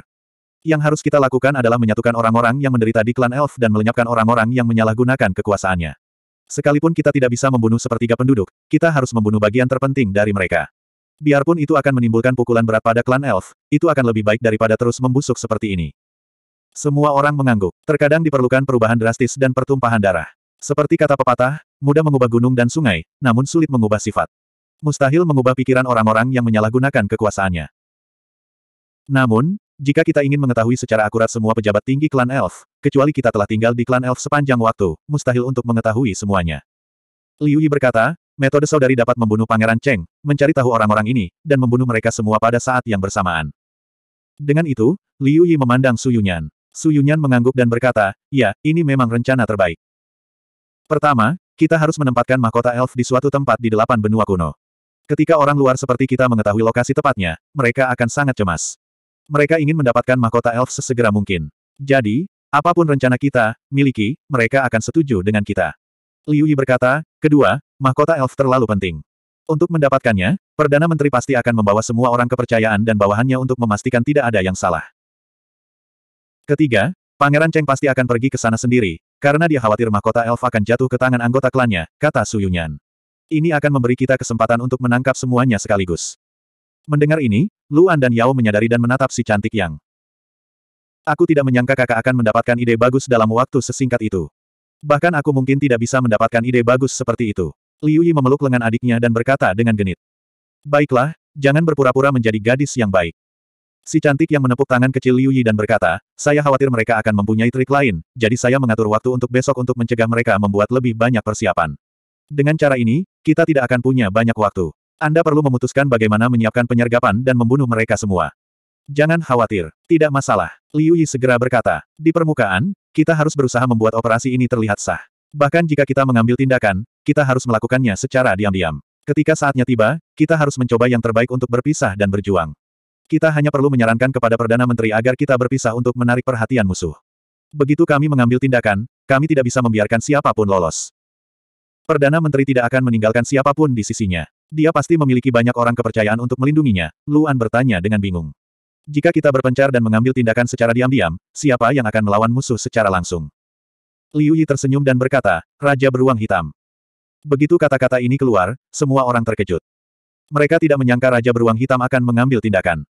Yang harus kita lakukan adalah menyatukan orang-orang yang menderita di klan elf dan melenyapkan orang-orang yang menyalahgunakan kekuasaannya. Sekalipun kita tidak bisa membunuh sepertiga penduduk, kita harus membunuh bagian terpenting dari mereka. Biarpun itu akan menimbulkan pukulan berat pada klan elf, itu akan lebih baik daripada terus membusuk seperti ini. Semua orang mengangguk. Terkadang diperlukan perubahan drastis dan pertumpahan darah. Seperti kata pepatah, mudah mengubah gunung dan sungai, namun sulit mengubah sifat. Mustahil mengubah pikiran orang-orang yang menyalahgunakan kekuasaannya. Namun, jika kita ingin mengetahui secara akurat semua pejabat tinggi klan elf, kecuali kita telah tinggal di klan elf sepanjang waktu, mustahil untuk mengetahui semuanya. Liu Yi berkata, metode saudari dapat membunuh Pangeran Cheng, mencari tahu orang-orang ini, dan membunuh mereka semua pada saat yang bersamaan. Dengan itu, Liu Yi memandang Su Yunyan. Su Yunyan mengangguk dan berkata, ya, ini memang rencana terbaik. Pertama, kita harus menempatkan mahkota elf di suatu tempat di delapan benua kuno. Ketika orang luar seperti kita mengetahui lokasi tepatnya, mereka akan sangat cemas. Mereka ingin mendapatkan mahkota elf sesegera mungkin. Jadi, apa pun rencana kita, miliki, mereka akan setuju dengan kita. Liu Yi berkata, kedua, mahkota elf terlalu penting. Untuk mendapatkannya, Perdana Menteri pasti akan membawa semua orang kepercayaan dan bawahannya untuk memastikan tidak ada yang salah. Ketiga, Pangeran Cheng pasti akan pergi ke sana sendiri, karena dia khawatir mahkota elf akan jatuh ke tangan anggota klannya, kata Su Yunyan. Ini akan memberi kita kesempatan untuk menangkap semuanya sekaligus. Mendengar ini, Luan dan Yao menyadari dan menatap si cantik Yang. Aku tidak menyangka kakak akan mendapatkan ide bagus dalam waktu sesingkat itu. Bahkan aku mungkin tidak bisa mendapatkan ide bagus seperti itu. Liu Yi memeluk lengan adiknya dan berkata dengan genit. Baiklah, jangan berpura-pura menjadi gadis yang baik. Si cantik yang menepuk tangan kecil Liu Yi dan berkata, saya khawatir mereka akan mempunyai trik lain, jadi saya mengatur waktu untuk besok untuk mencegah mereka membuat lebih banyak persiapan. Dengan cara ini, kita tidak akan punya banyak waktu. Anda perlu memutuskan bagaimana menyiapkan penyergapan dan membunuh mereka semua. Jangan khawatir, tidak masalah. Liu Yi segera berkata, di permukaan, kita harus berusaha membuat operasi ini terlihat sah. Bahkan jika kita mengambil tindakan, kita harus melakukannya secara diam-diam. Ketika saatnya tiba, kita harus mencoba yang terbaik untuk berpisah dan berjuang. Kita hanya perlu menyarankan kepada Perdana Menteri agar kita berpisah untuk menarik perhatian musuh. Begitu kami mengambil tindakan, kami tidak bisa membiarkan siapa pun lolos. Perdana Menteri tidak akan meninggalkan siapa pun di sisinya. Dia pasti memiliki banyak orang kepercayaan untuk melindunginya, Luan bertanya dengan bingung. Jika kita berpencar dan mengambil tindakan secara diam-diam, siapa yang akan melawan musuh secara langsung? Liu Yi tersenyum dan berkata, Raja Beruang Hitam. Begitu kata-kata ini keluar, semua orang terkejut. Mereka tidak menyangka Raja Beruang Hitam akan mengambil tindakan.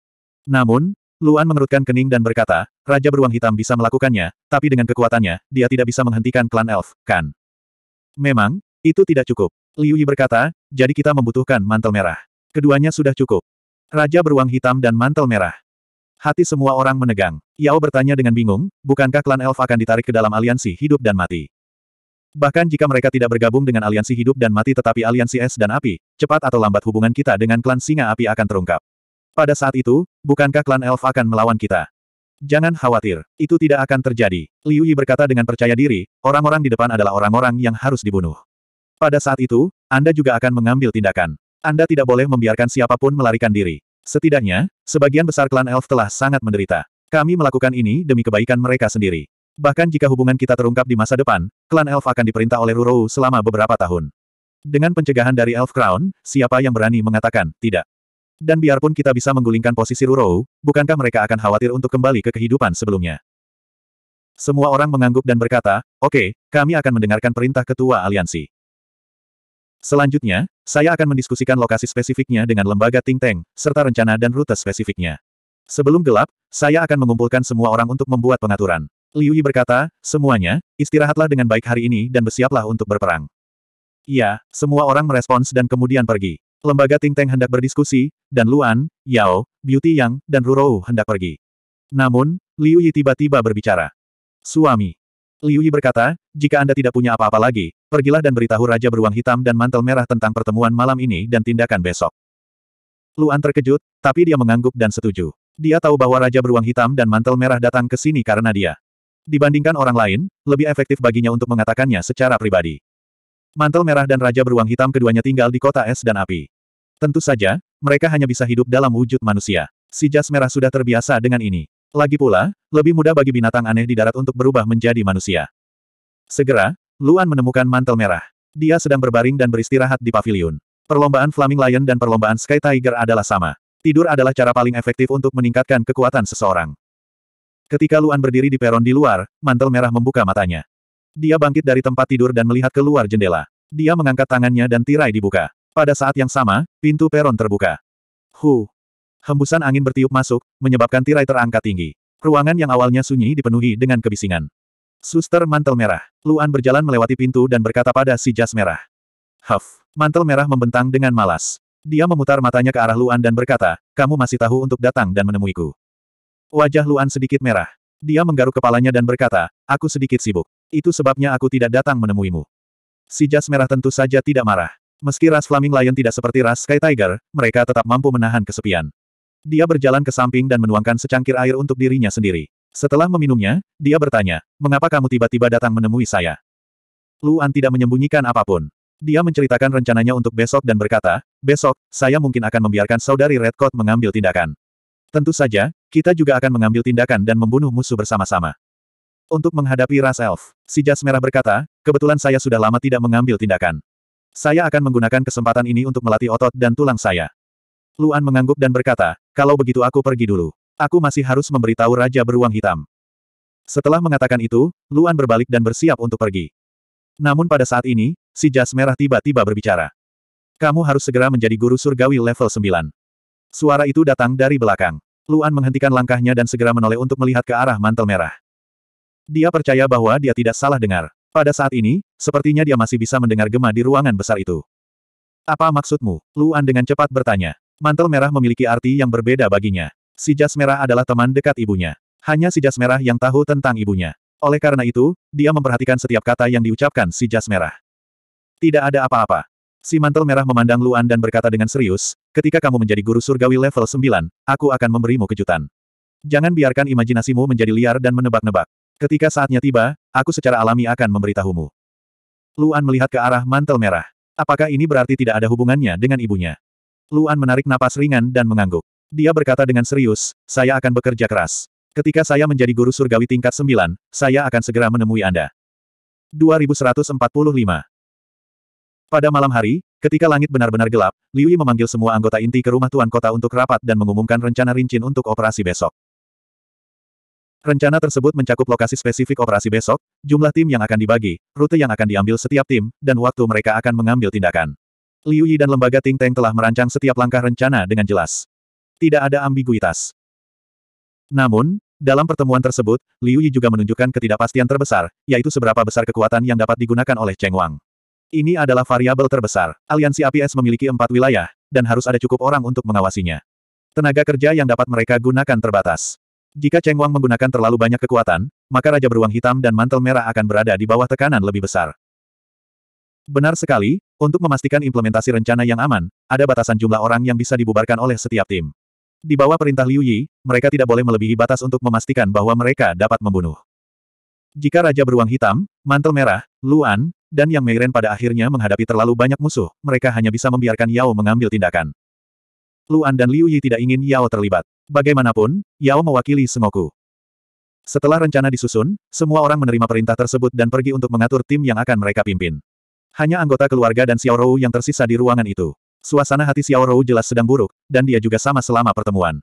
Namun, Luan mengerutkan kening dan berkata, Raja Beruang Hitam bisa melakukannya, tapi dengan kekuatannya, dia tidak bisa menghentikan klan elf, kan? Memang, itu tidak cukup. Liu Yi berkata, jadi kita membutuhkan mantel merah. Keduanya sudah cukup. Raja beruang hitam dan mantel merah. Hati semua orang menegang. Yao bertanya dengan bingung, bukankah klan elf akan ditarik ke dalam aliansi hidup dan mati? Bahkan jika mereka tidak bergabung dengan aliansi hidup dan mati tetapi aliansi es dan api, cepat atau lambat hubungan kita dengan klan singa api akan terungkap. Pada saat itu, bukankah klan elf akan melawan kita? Jangan khawatir, itu tidak akan terjadi. Liu Yi berkata dengan percaya diri, orang-orang di depan adalah orang-orang yang harus dibunuh. Pada saat itu, Anda juga akan mengambil tindakan. Anda tidak boleh membiarkan siapa pun melarikan diri. Setidaknya, sebagian besar klan elf telah sangat menderita. Kami melakukan ini demi kebaikan mereka sendiri. Bahkan jika hubungan kita terungkap di masa depan, klan elf akan diperintah oleh Rurou selama beberapa tahun. Dengan pencegahan dari Elf Crown, siapa yang berani mengatakan tidak? Dan biarpun kita bisa menggulingkan posisi Rurou, bukankah mereka akan khawatir untuk kembali ke kehidupan sebelumnya? Semua orang mengangguk dan berkata, oke, okay, kami akan mendengarkan perintah ketua aliansi. Selanjutnya, saya akan mendiskusikan lokasi spesifiknya dengan lembaga think tank, serta rencana dan rute spesifiknya. Sebelum gelap, saya akan mengumpulkan semua orang untuk membuat pengaturan. Liu Yi berkata, semuanya, istirahatlah dengan baik hari ini dan bersiaplah untuk berperang. Iya, semua orang merespons dan kemudian pergi. Lembaga think tank hendak berdiskusi, dan Luan, Yao, Beauty Yang, dan Rurou hendak pergi. Namun, Liu Yi tiba-tiba berbicara. Suami. Liu Yi berkata, jika Anda tidak punya apa-apa lagi, pergilah dan beritahu Raja Beruang Hitam dan Mantel Merah tentang pertemuan malam ini dan tindakan besok. Luan terkejut, tapi dia mengangguk dan setuju. Dia tahu bahwa Raja Beruang Hitam dan Mantel Merah datang ke sini karena dia. Dibandingkan orang lain, lebih efektif baginya untuk mengatakannya secara pribadi. Mantel merah dan Raja Beruang Hitam keduanya tinggal di kota es dan api. Tentu saja, mereka hanya bisa hidup dalam wujud manusia. Si jas merah sudah terbiasa dengan ini. Lagi pula, lebih mudah bagi binatang aneh di darat untuk berubah menjadi manusia. Segera, Luan menemukan mantel merah. Dia sedang berbaring dan beristirahat di pavilion. Perlombaan Flaming Lion dan perlombaan Sky Tiger adalah sama. Tidur adalah cara paling efektif untuk meningkatkan kekuatan seseorang. Ketika Luan berdiri di peron di luar, mantel merah membuka matanya. Dia bangkit dari tempat tidur dan melihat keluar jendela. Dia mengangkat tangannya dan tirai dibuka. Pada saat yang sama, pintu peron terbuka. Hu! Hembusan angin bertiup masuk, menyebabkan tirai terangkat tinggi. Ruangan yang awalnya sunyi dipenuhi dengan kebisingan. Suster mantel merah. Luan berjalan melewati pintu dan berkata pada si jas merah. Huff! Mantel merah membentang dengan malas. Dia memutar matanya ke arah Luan dan berkata, kamu masih tahu untuk datang dan menemuiku. Wajah Luan sedikit merah. Dia menggaruk kepalanya dan berkata, aku sedikit sibuk. Itu sebabnya aku tidak datang menemuimu. Si jas merah tentu saja tidak marah. Meski ras Flaming Lion tidak seperti ras Sky Tiger, mereka tetap mampu menahan kesepian. Dia berjalan ke samping dan menuangkan secangkir air untuk dirinya sendiri. Setelah meminumnya, dia bertanya, mengapa kamu tiba-tiba datang menemui saya? Luan tidak menyembunyikan apa pun. Dia menceritakan rencananya untuk besok dan berkata, besok, saya mungkin akan membiarkan saudari Red Coat mengambil tindakan. Tentu saja, kita juga akan mengambil tindakan dan membunuh musuh bersama-sama. Untuk menghadapi ras elf, si jas merah berkata, kebetulan saya sudah lama tidak mengambil tindakan. Saya akan menggunakan kesempatan ini untuk melatih otot dan tulang saya. Luan mengangguk dan berkata, kalau begitu aku pergi dulu. Aku masih harus memberitahu Raja Beruang Hitam. Setelah mengatakan itu, Luan berbalik dan bersiap untuk pergi. Namun pada saat ini, si jas merah tiba-tiba berbicara. Kamu harus segera menjadi guru surgawi level 9. Suara itu datang dari belakang. Luan menghentikan langkahnya dan segera menoleh untuk melihat ke arah mantel merah. Dia percaya bahwa dia tidak salah dengar. Pada saat ini, sepertinya dia masih bisa mendengar gema di ruangan besar itu. Apa maksudmu? Luan dengan cepat bertanya. Mantel merah memiliki arti yang berbeda baginya. Si jas merah adalah teman dekat ibunya. Hanya si jas merah yang tahu tentang ibunya. Oleh karena itu, dia memperhatikan setiap kata yang diucapkan si jas merah. Tidak ada apa-apa. Si mantel merah memandang Luan dan berkata dengan serius, ketika kamu menjadi guru surgawi level 9, aku akan memberimu kejutan. Jangan biarkan imajinasimu menjadi liar dan menebak-nebak. Ketika saatnya tiba, aku secara alami akan memberitahumu. Luan melihat ke arah mantel merah. Apakah ini berarti tidak ada hubungannya dengan ibunya? Luan menarik napas ringan dan mengangguk. Dia berkata dengan serius, saya akan bekerja keras. Ketika saya menjadi guru surgawi tingkat 9, saya akan segera menemui Anda. 2145 Pada malam hari, Ketika langit benar-benar gelap, Liu Yi memanggil semua anggota inti ke rumah tuan kota untuk rapat dan mengumumkan rencana rincin untuk operasi besok. Rencana tersebut mencakup lokasi spesifik operasi besok, jumlah tim yang akan dibagi, rute yang akan diambil setiap tim, dan waktu mereka akan mengambil tindakan. Liu Yi dan lembaga Ting Teng telah merancang setiap langkah rencana dengan jelas. Tidak ada ambiguitas. Namun, dalam pertemuan tersebut, Liu Yi juga menunjukkan ketidakpastian terbesar, yaitu seberapa besar kekuatan yang dapat digunakan oleh Cheng Wang. Ini adalah variabel terbesar. Aliansi APS memiliki empat wilayah, dan harus ada cukup orang untuk mengawasinya. Tenaga kerja yang dapat mereka gunakan terbatas. Jika Cheng Wang menggunakan terlalu banyak kekuatan, maka Raja Beruang Hitam dan Mantel Merah akan berada di bawah tekanan lebih besar. Benar sekali, untuk memastikan implementasi rencana yang aman, ada batasan jumlah orang yang bisa dibubarkan oleh setiap tim. Di bawah perintah Liu Yi, mereka tidak boleh melebihi batas untuk memastikan bahwa mereka dapat membunuh. Jika Raja Beruang Hitam, Mantel Merah, Luan, dan Yang Meiren pada akhirnya menghadapi terlalu banyak musuh, mereka hanya bisa membiarkan Yao mengambil tindakan. Luan dan Liu Yi tidak ingin Yao terlibat. Bagaimanapun, Yao mewakili Sengoku. Setelah rencana disusun, semua orang menerima perintah tersebut dan pergi untuk mengatur tim yang akan mereka pimpin. Hanya anggota keluarga dan Xiao Rou yang tersisa di ruangan itu. Suasana hati Xiao Rou jelas sedang buruk, dan dia juga sama selama pertemuan.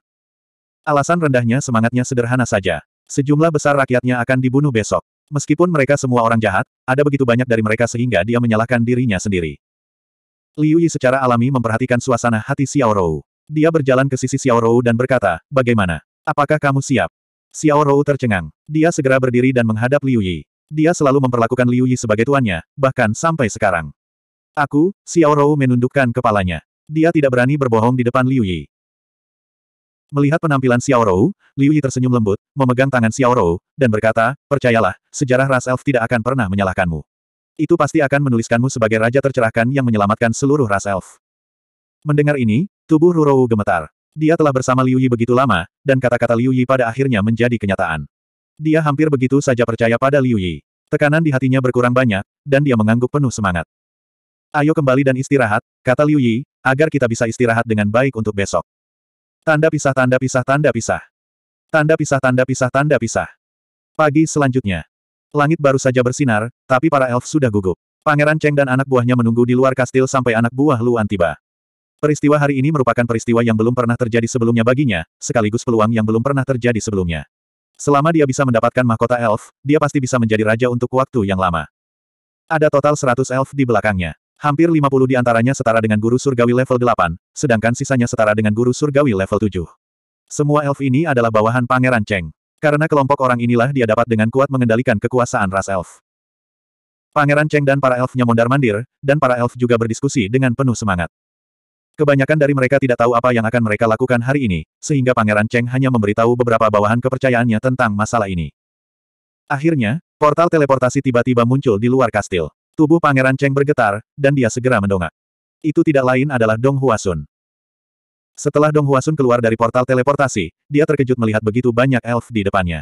Alasan rendahnya semangatnya sederhana saja. Sejumlah besar rakyatnya akan dibunuh besok. Meskipun mereka semua orang jahat, ada begitu banyak dari mereka sehingga dia menyalahkan dirinya sendiri. Liu Yi secara alami memperhatikan suasana hati Xiao Rou. Dia berjalan ke sisi Xiao Rou dan berkata, bagaimana? Apakah kamu siap? Xiao Rou tercengang. Dia segera berdiri dan menghadap Liu Yi. Dia selalu memperlakukan Liu Yi sebagai tuannya, bahkan sampai sekarang. Aku, Xiao Rou menundukkan kepalanya. Dia tidak berani berbohong di depan Liu Yi. Melihat penampilan Xiao Rou, Liu Yi tersenyum lembut, memegang tangan Xiao Rou, dan berkata, percayalah, sejarah ras elf tidak akan pernah menyalahkanmu. Itu pasti akan menuliskanmu sebagai raja tercerahkan yang menyelamatkan seluruh ras elf. Mendengar ini, tubuh Rurou gemetar. Dia telah bersama Liu Yi begitu lama, dan kata-kata Liu Yi pada akhirnya menjadi kenyataan. Dia hampir begitu saja percaya pada Liu Yi. Tekanan di hatinya berkurang banyak, dan dia mengangguk penuh semangat. Ayo kembali dan istirahat, kata Liu Yi, agar kita bisa istirahat dengan baik untuk besok. Tanda pisah tanda pisah tanda pisah. Tanda pisah tanda pisah tanda pisah. Pagi selanjutnya. Langit baru saja bersinar, tapi para elf sudah gugup. Pangeran Cheng dan anak buahnya menunggu di luar kastil sampai anak buah Luan tiba. Peristiwa hari ini merupakan peristiwa yang belum pernah terjadi sebelumnya baginya, sekaligus peluang yang belum pernah terjadi sebelumnya. Selama dia bisa mendapatkan mahkota elf, dia pasti bisa menjadi raja untuk waktu yang lama. Ada total 100 elf di belakangnya. Hampir 50 di antaranya setara dengan guru surgawi level 8, sedangkan sisanya setara dengan guru surgawi level 7. Semua elf ini adalah bawahan Pangeran Cheng. Karena kelompok orang inilah dia dapat dengan kuat mengendalikan kekuasaan ras elf. Pangeran Cheng dan para elfnya mondar-mandir, dan para elf juga berdiskusi dengan penuh semangat. Kebanyakan dari mereka tidak tahu apa yang akan mereka lakukan hari ini, sehingga Pangeran Cheng hanya memberitahu beberapa bawahan kepercayaannya tentang masalah ini. Akhirnya, portal teleportasi tiba-tiba muncul di luar kastil. Tubuh Pangeran Cheng bergetar, dan dia segera mendongak. Itu tidak lain adalah Dong Huasun. Setelah Dong Huasun keluar dari portal teleportasi, dia terkejut melihat begitu banyak elf di depannya.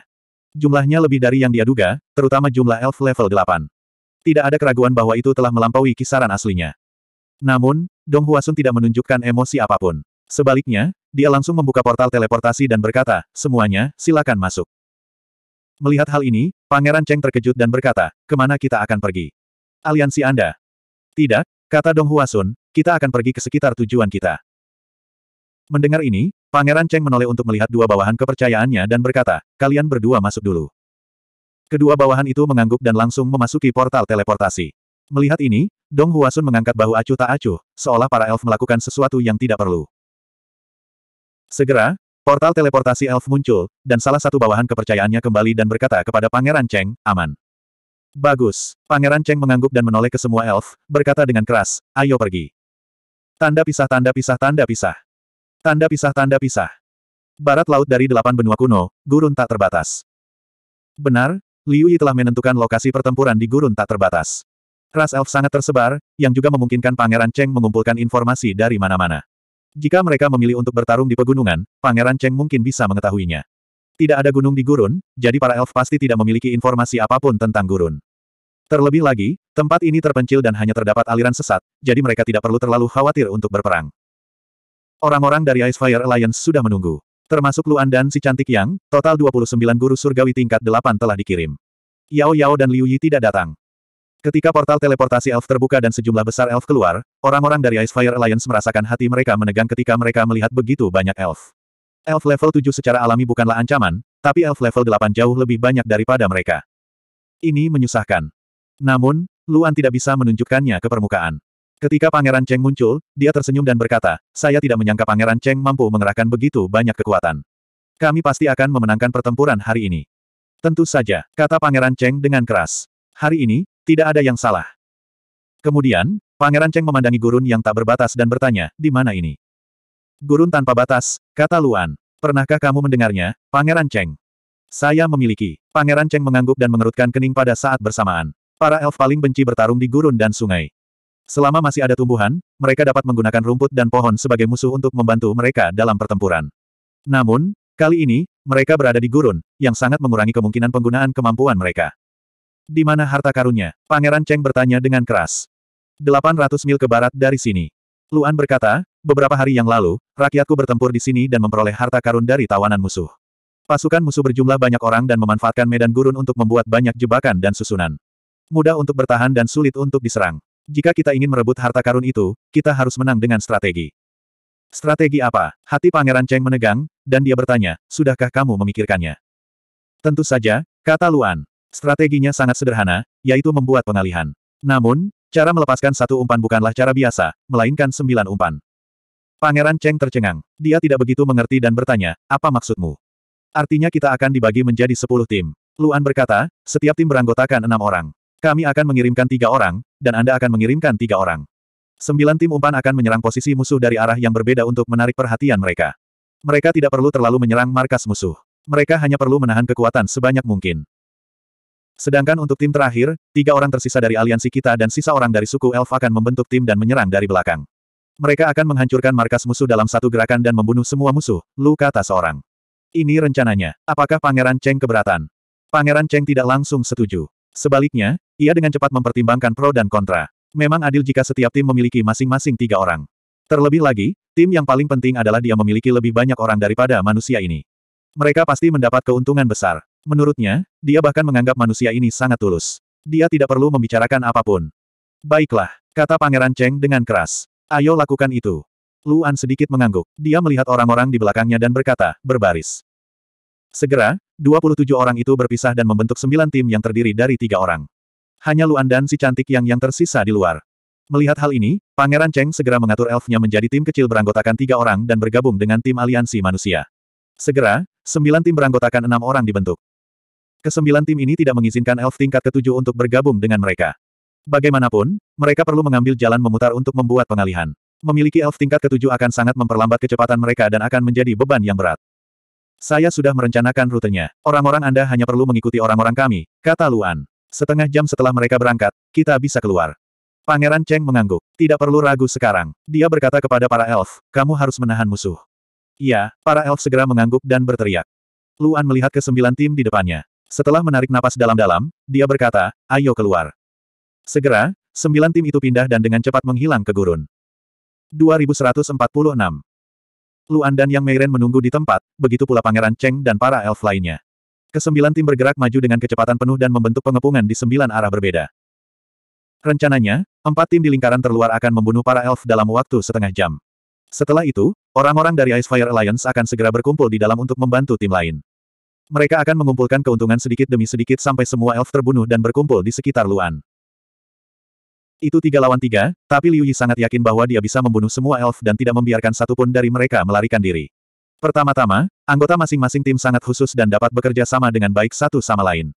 Jumlahnya lebih dari yang dia duga, terutama jumlah elf level 8. Tidak ada keraguan bahwa itu telah melampaui kisaran aslinya. Namun, Dong Huasun tidak menunjukkan emosi apa pun. Sebaliknya, dia langsung membuka portal teleportasi dan berkata, semuanya, silakan masuk. Melihat hal ini, Pangeran Cheng terkejut dan berkata, ke mana kita akan pergi? Aliansi Anda? Tidak, kata Dong Huasun, kita akan pergi ke sekitar tujuan kita. Mendengar ini, Pangeran Cheng menoleh untuk melihat dua bawahan kepercayaannya dan berkata, kalian berdua masuk dulu. Kedua bawahan itu mengangguk dan langsung memasuki portal teleportasi. Melihat ini, Dong Huasun mengangkat bahu acuh tak acuh, seolah para elf melakukan sesuatu yang tidak perlu. Segera, portal teleportasi elf muncul, dan salah satu bawahan kepercayaannya kembali dan berkata kepada Pangeran Cheng, aman. Bagus. Pangeran Cheng mengangguk dan menoleh ke semua elf, berkata dengan keras, ayo pergi. Tanda pisah tanda pisah tanda pisah. Tanda pisah tanda pisah. Barat laut dari delapan benua kuno, gurun tak terbatas. Benar, Liu Yi telah menentukan lokasi pertempuran di gurun tak terbatas. Ras elf sangat tersebar, yang juga memungkinkan Pangeran Cheng mengumpulkan informasi dari mana-mana. Jika mereka memilih untuk bertarung di pegunungan, Pangeran Cheng mungkin bisa mengetahuinya. Tidak ada gunung di gurun, jadi para elf pasti tidak memiliki informasi apa pun tentang gurun. Terlebih lagi, tempat ini terpencil dan hanya terdapat aliran sesat, jadi mereka tidak perlu terlalu khawatir untuk berperang. Orang-orang dari Ice Fire Alliance sudah menunggu. Termasuk Luan dan si cantik Yang, total 29 guru surgawi tingkat 8 telah dikirim. Yao Yao dan Liu Yi tidak datang. Ketika portal teleportasi elf terbuka dan sejumlah besar elf keluar, orang-orang dari Ice Fire Alliance merasakan hati mereka menegang ketika mereka melihat begitu banyak elf. Elf level 7 secara alami bukanlah ancaman, tapi elf level 8 jauh lebih banyak daripada mereka. Ini menyusahkan. Namun, Luan tidak bisa menunjukkannya ke permukaan. Ketika Pangeran Cheng muncul, dia tersenyum dan berkata, saya tidak menyangka Pangeran Cheng mampu mengerahkan begitu banyak kekuatan. Kami pasti akan memenangkan pertempuran hari ini. Tentu saja, kata Pangeran Cheng dengan keras. Hari ini, tidak ada yang salah. Kemudian, Pangeran Cheng memandangi gurun yang tak berbatas dan bertanya, di mana ini? Gurun tanpa batas, kata Luan. Pernahkah kamu mendengarnya, Pangeran Cheng? Saya memiliki. Pangeran Cheng mengangguk dan mengerutkan kening pada saat bersamaan. Para elf paling benci bertarung di gurun dan sungai. Selama masih ada tumbuhan, mereka dapat menggunakan rumput dan pohon sebagai musuh untuk membantu mereka dalam pertempuran. Namun, kali ini, mereka berada di gurun, yang sangat mengurangi kemungkinan penggunaan kemampuan mereka. Di mana harta karunnya? Pangeran Cheng bertanya dengan keras. 800 mil ke barat dari sini. Luan berkata, beberapa hari yang lalu, rakyatku bertempur di sini dan memperoleh harta karun dari tawanan musuh. Pasukan musuh berjumlah banyak orang dan memanfaatkan medan gurun untuk membuat banyak jebakan dan susunan. Mudah untuk bertahan dan sulit untuk diserang. Jika kita ingin merebut harta karun itu, kita harus menang dengan strategi. Strategi apa? Hati Pangeran Cheng menegang, dan dia bertanya, sudahkah kamu memikirkannya? Tentu saja, kata Luan. Strateginya sangat sederhana, yaitu membuat pengalihan. Namun, cara melepaskan satu umpan bukanlah cara biasa, melainkan sembilan umpan. Pangeran Cheng tercengang. Dia tidak begitu mengerti dan bertanya, apa maksudmu? Artinya kita akan dibagi menjadi sepuluh tim. Luan berkata, setiap tim beranggotakan enam orang. Kami akan mengirimkan tiga orang, dan Anda akan mengirimkan tiga orang. Sembilan tim umpan akan menyerang posisi musuh dari arah yang berbeda untuk menarik perhatian mereka. Mereka tidak perlu terlalu menyerang markas musuh. Mereka hanya perlu menahan kekuatan sebanyak mungkin. Sedangkan untuk tim terakhir, tiga orang tersisa dari aliansi kita dan sisa orang dari suku Elf akan membentuk tim dan menyerang dari belakang. Mereka akan menghancurkan markas musuh dalam satu gerakan dan membunuh semua musuh, Lu kata seorang. Ini rencananya. Apakah Pangeran Cheng keberatan? Pangeran Cheng tidak langsung setuju. Sebaliknya, ia dengan cepat mempertimbangkan pro dan kontra. Memang adil jika setiap tim memiliki masing-masing tiga orang. Terlebih lagi, tim yang paling penting adalah dia memiliki lebih banyak orang daripada manusia ini. Mereka pasti mendapat keuntungan besar. Menurutnya, dia bahkan menganggap manusia ini sangat tulus. Dia tidak perlu membicarakan apa pun. Baiklah, kata Pangeran Cheng dengan keras. Ayo lakukan itu. Luan sedikit mengangguk. Dia melihat orang-orang di belakangnya dan berkata, berbaris. Segera, 27 orang itu berpisah dan membentuk sembilan tim yang terdiri dari tiga orang. Hanya Luan dan si cantik yang yang tersisa di luar. Melihat hal ini, Pangeran Cheng segera mengatur elfnya menjadi tim kecil beranggotakan tiga orang dan bergabung dengan tim aliansi manusia. Segera, sembilan tim beranggotakan enam orang dibentuk. Kesembilan tim ini tidak mengizinkan elf tingkat ketujuh untuk bergabung dengan mereka. Bagaimanapun, mereka perlu mengambil jalan memutar untuk membuat pengalihan. Memiliki elf tingkat ketujuh akan sangat memperlambat kecepatan mereka dan akan menjadi beban yang berat. Saya sudah merencanakan rutenya. Orang-orang Anda hanya perlu mengikuti orang-orang kami, kata Luan. Setengah jam setelah mereka berangkat, kita bisa keluar. Pangeran Cheng mengangguk. Tidak perlu ragu sekarang. Dia berkata kepada para elf, kamu harus menahan musuh. Iya, para elf segera mengangguk dan berteriak. Luan melihat ke sembilan tim di depannya. Setelah menarik napas dalam-dalam, dia berkata, ayo keluar. Segera, sembilan tim itu pindah dan dengan cepat menghilang ke gurun. 2146 Luan dan Yang Meiren menunggu di tempat, begitu pula Pangeran Cheng dan para elf lainnya. Kesembilan tim bergerak maju dengan kecepatan penuh dan membentuk pengepungan di sembilan arah berbeda. Rencananya, empat tim di lingkaran terluar akan membunuh para elf dalam waktu setengah jam. Setelah itu, orang-orang dari Ice Fire Alliance akan segera berkumpul di dalam untuk membantu tim lain. Mereka akan mengumpulkan keuntungan sedikit demi sedikit sampai semua elf terbunuh dan berkumpul di sekitar Luan. Itu tiga lawan tiga, tapi Liu Yi sangat yakin bahwa dia bisa membunuh semua elf dan tidak membiarkan satupun dari mereka melarikan diri. Pertama-tama, anggota masing-masing tim sangat khusus dan dapat bekerja sama dengan baik satu sama lain.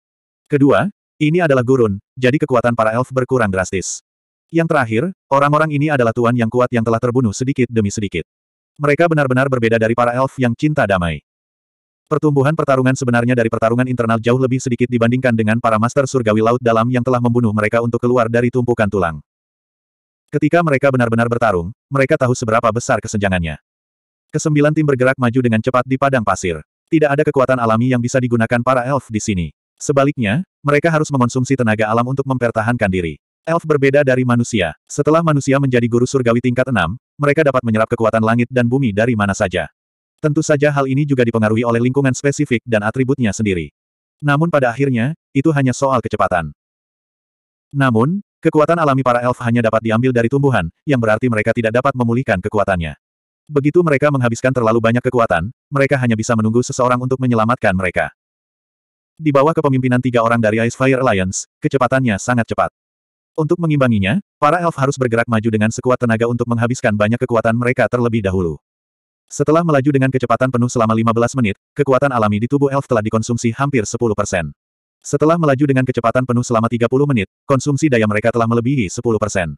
Kedua, ini adalah gurun, jadi kekuatan para elf berkurang drastis. Yang terakhir, orang-orang ini adalah tuan yang kuat yang telah terbunuh sedikit demi sedikit. Mereka benar-benar berbeda dari para elf yang cinta damai. Pertumbuhan pertarungan sebenarnya dari pertarungan internal jauh lebih sedikit dibandingkan dengan para master surgawi laut dalam yang telah membunuh mereka untuk keluar dari tumpukan tulang. Ketika mereka benar-benar bertarung, mereka tahu seberapa besar kesenjangannya. Kesembilan tim bergerak maju dengan cepat di padang pasir. Tidak ada kekuatan alami yang bisa digunakan para elf di sini. Sebaliknya, mereka harus mengonsumsi tenaga alam untuk mempertahankan diri. Elf berbeda dari manusia. Setelah manusia menjadi guru surgawi tingkat enam, mereka dapat menyerap kekuatan langit dan bumi dari mana saja. Tentu saja hal ini juga dipengaruhi oleh lingkungan spesifik dan atributnya sendiri. Namun pada akhirnya, itu hanya soal kecepatan. Namun, kekuatan alami para elf hanya dapat diambil dari tumbuhan, yang berarti mereka tidak dapat memulihkan kekuatannya. Begitu mereka menghabiskan terlalu banyak kekuatan, mereka hanya bisa menunggu seseorang untuk menyelamatkan mereka. Di bawah kepemimpinan tiga orang dari Ice Fire Alliance, kecepatannya sangat cepat. Untuk mengimbanginya, para elf harus bergerak maju dengan sekuat tenaga untuk menghabiskan banyak kekuatan mereka terlebih dahulu. Setelah melaju dengan kecepatan penuh selama 15 menit, kekuatan alami di tubuh elf telah dikonsumsi hampir 10%. Setelah melaju dengan kecepatan penuh selama 30 menit, konsumsi daya mereka telah melebihi 10%.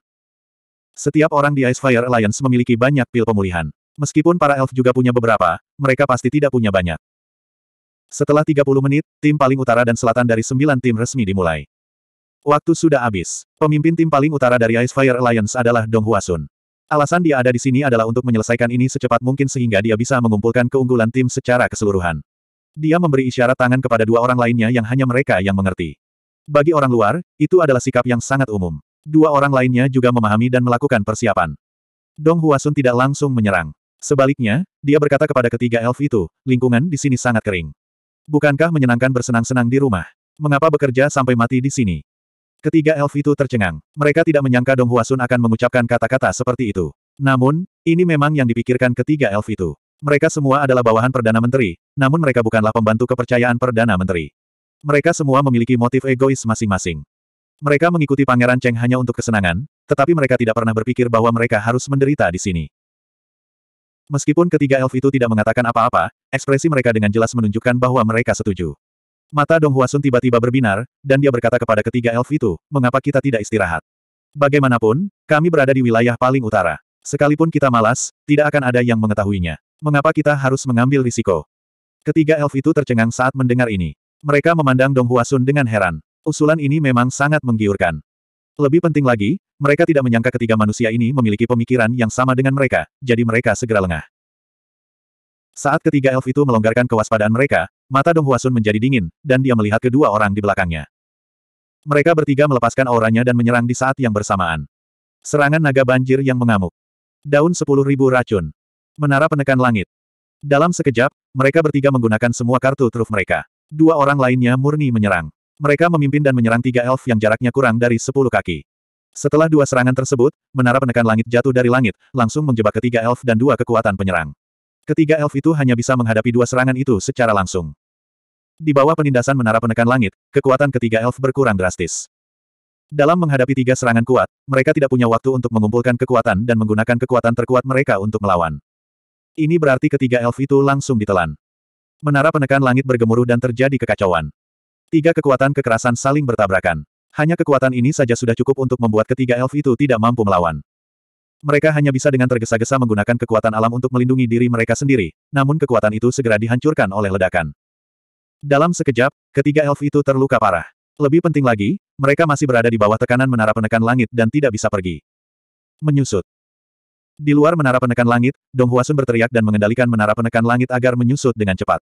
Setiap orang di Ice Fire Alliance memiliki banyak pil pemulihan. Meskipun para elf juga punya beberapa, mereka pasti tidak punya banyak. Setelah 30 menit, tim paling utara dan selatan dari sembilan tim resmi dimulai. Waktu sudah habis. Pemimpin tim paling utara dari Ice Fire Alliance adalah Dong Huasun. Alasan dia ada di sini adalah untuk menyelesaikan ini secepat mungkin sehingga dia bisa mengumpulkan keunggulan tim secara keseluruhan. Dia memberi isyarat tangan kepada dua orang lainnya yang hanya mereka yang mengerti. Bagi orang luar, itu adalah sikap yang sangat umum. Dua orang lainnya juga memahami dan melakukan persiapan. Dong Huasun tidak langsung menyerang. Sebaliknya, dia berkata kepada ketiga elf itu, lingkungan di sini sangat kering. Bukankah menyenangkan bersenang-senang di rumah? Mengapa bekerja sampai mati di sini? Ketiga elf itu tercengang. Mereka tidak menyangka Dong Huasun akan mengucapkan kata-kata seperti itu. Namun, ini memang yang dipikirkan ketiga elf itu. Mereka semua adalah bawahan Perdana Menteri, namun mereka bukanlah pembantu kepercayaan Perdana Menteri. Mereka semua memiliki motif egois masing-masing. Mereka mengikuti Pangeran Cheng hanya untuk kesenangan, tetapi mereka tidak pernah berpikir bahwa mereka harus menderita di sini. Meskipun ketiga elf itu tidak mengatakan apa-apa, ekspresi mereka dengan jelas menunjukkan bahwa mereka setuju. Mata Dong Huasun tiba-tiba berbinar, dan dia berkata kepada ketiga elf itu, mengapa kita tidak istirahat? Bagaimanapun, kami berada di wilayah paling utara. Sekalipun kita malas, tidak akan ada yang mengetahuinya. Mengapa kita harus mengambil risiko? Ketiga elf itu tercengang saat mendengar ini. Mereka memandang Dong Huasun dengan heran. Usulan ini memang sangat menggiurkan. Lebih penting lagi, mereka tidak menyangka ketiga manusia ini memiliki pemikiran yang sama dengan mereka, jadi mereka segera lengah. Saat ketiga elf itu melonggarkan kewaspadaan mereka, mata Dong Huasun menjadi dingin, dan dia melihat kedua orang di belakangnya. Mereka bertiga melepaskan auranya dan menyerang di saat yang bersamaan. Serangan naga banjir yang mengamuk. Daun sepuluh ribu racun. Menara penekan langit. Dalam sekejap, mereka bertiga menggunakan semua kartu truf mereka. Dua orang lainnya murni menyerang. Mereka memimpin dan menyerang tiga elf yang jaraknya kurang dari sepuluh kaki. Setelah dua serangan tersebut, menara penekan langit jatuh dari langit, langsung menjebak ketiga elf dan dua kekuatan penyerang. Ketiga elf itu hanya bisa menghadapi dua serangan itu secara langsung. Di bawah penindasan menara penekan langit, kekuatan ketiga elf berkurang drastis. Dalam menghadapi tiga serangan kuat, mereka tidak punya waktu untuk mengumpulkan kekuatan dan menggunakan kekuatan terkuat mereka untuk melawan. Ini berarti ketiga elf itu langsung ditelan. Menara penekan langit bergemuruh dan terjadi kekacauan. Tiga kekuatan kekerasan saling bertabrakan. Hanya kekuatan ini saja sudah cukup untuk membuat ketiga elf itu tidak mampu melawan. Mereka hanya bisa dengan tergesa-gesa menggunakan kekuatan alam untuk melindungi diri mereka sendiri, namun kekuatan itu segera dihancurkan oleh ledakan. Dalam sekejap, ketiga elf itu terluka parah. Lebih penting lagi, mereka masih berada di bawah tekanan menara penekan langit dan tidak bisa pergi. Menyusut. Di luar menara penekan langit, Dong Huasun berteriak dan mengendalikan menara penekan langit agar menyusut dengan cepat.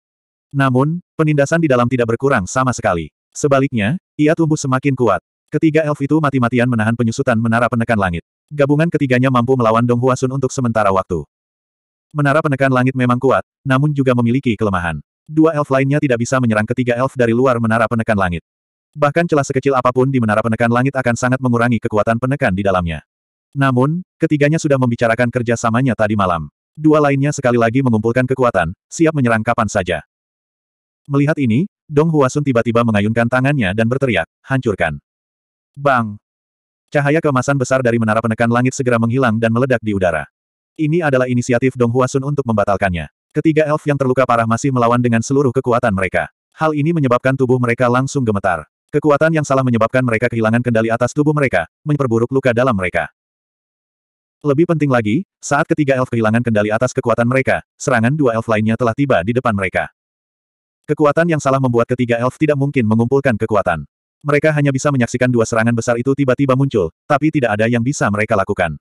Namun, penindasan di dalam tidak berkurang sama sekali. Sebaliknya, ia tumbuh semakin kuat. Ketiga elf itu mati-matian menahan penyusutan menara penekan langit. Gabungan ketiganya mampu melawan Dong Huasun untuk sementara waktu. Menara penekan langit memang kuat, namun juga memiliki kelemahan. Dua elf lainnya tidak bisa menyerang ketiga elf dari luar menara penekan langit. Bahkan celah sekecil apa pun di menara penekan langit akan sangat mengurangi kekuatan penekan di dalamnya. Namun, ketiganya sudah membicarakan kerjasamanya tadi malam. Dua lainnya sekali lagi mengumpulkan kekuatan, siap menyerang kapan saja. Melihat ini, Dong Huasun tiba-tiba mengayunkan tangannya dan berteriak, hancurkan. Bang! Cahaya kemasan besar dari menara penekan langit segera menghilang dan meledak di udara. Ini adalah inisiatif Dong Huasun untuk membatalkannya. Ketiga elf yang terluka parah masih melawan dengan seluruh kekuatan mereka. Hal ini menyebabkan tubuh mereka langsung gemetar. Kekuatan yang salah menyebabkan mereka kehilangan kendali atas tubuh mereka, memperburuk luka dalam mereka. Lebih penting lagi, saat ketiga elf kehilangan kendali atas kekuatan mereka, serangan dua elf lainnya telah tiba di depan mereka. Kekuatan yang salah membuat ketiga elf tidak mungkin mengumpulkan kekuatan. Mereka hanya bisa menyaksikan dua serangan besar itu tiba-tiba muncul, tapi tidak ada yang bisa mereka lakukan.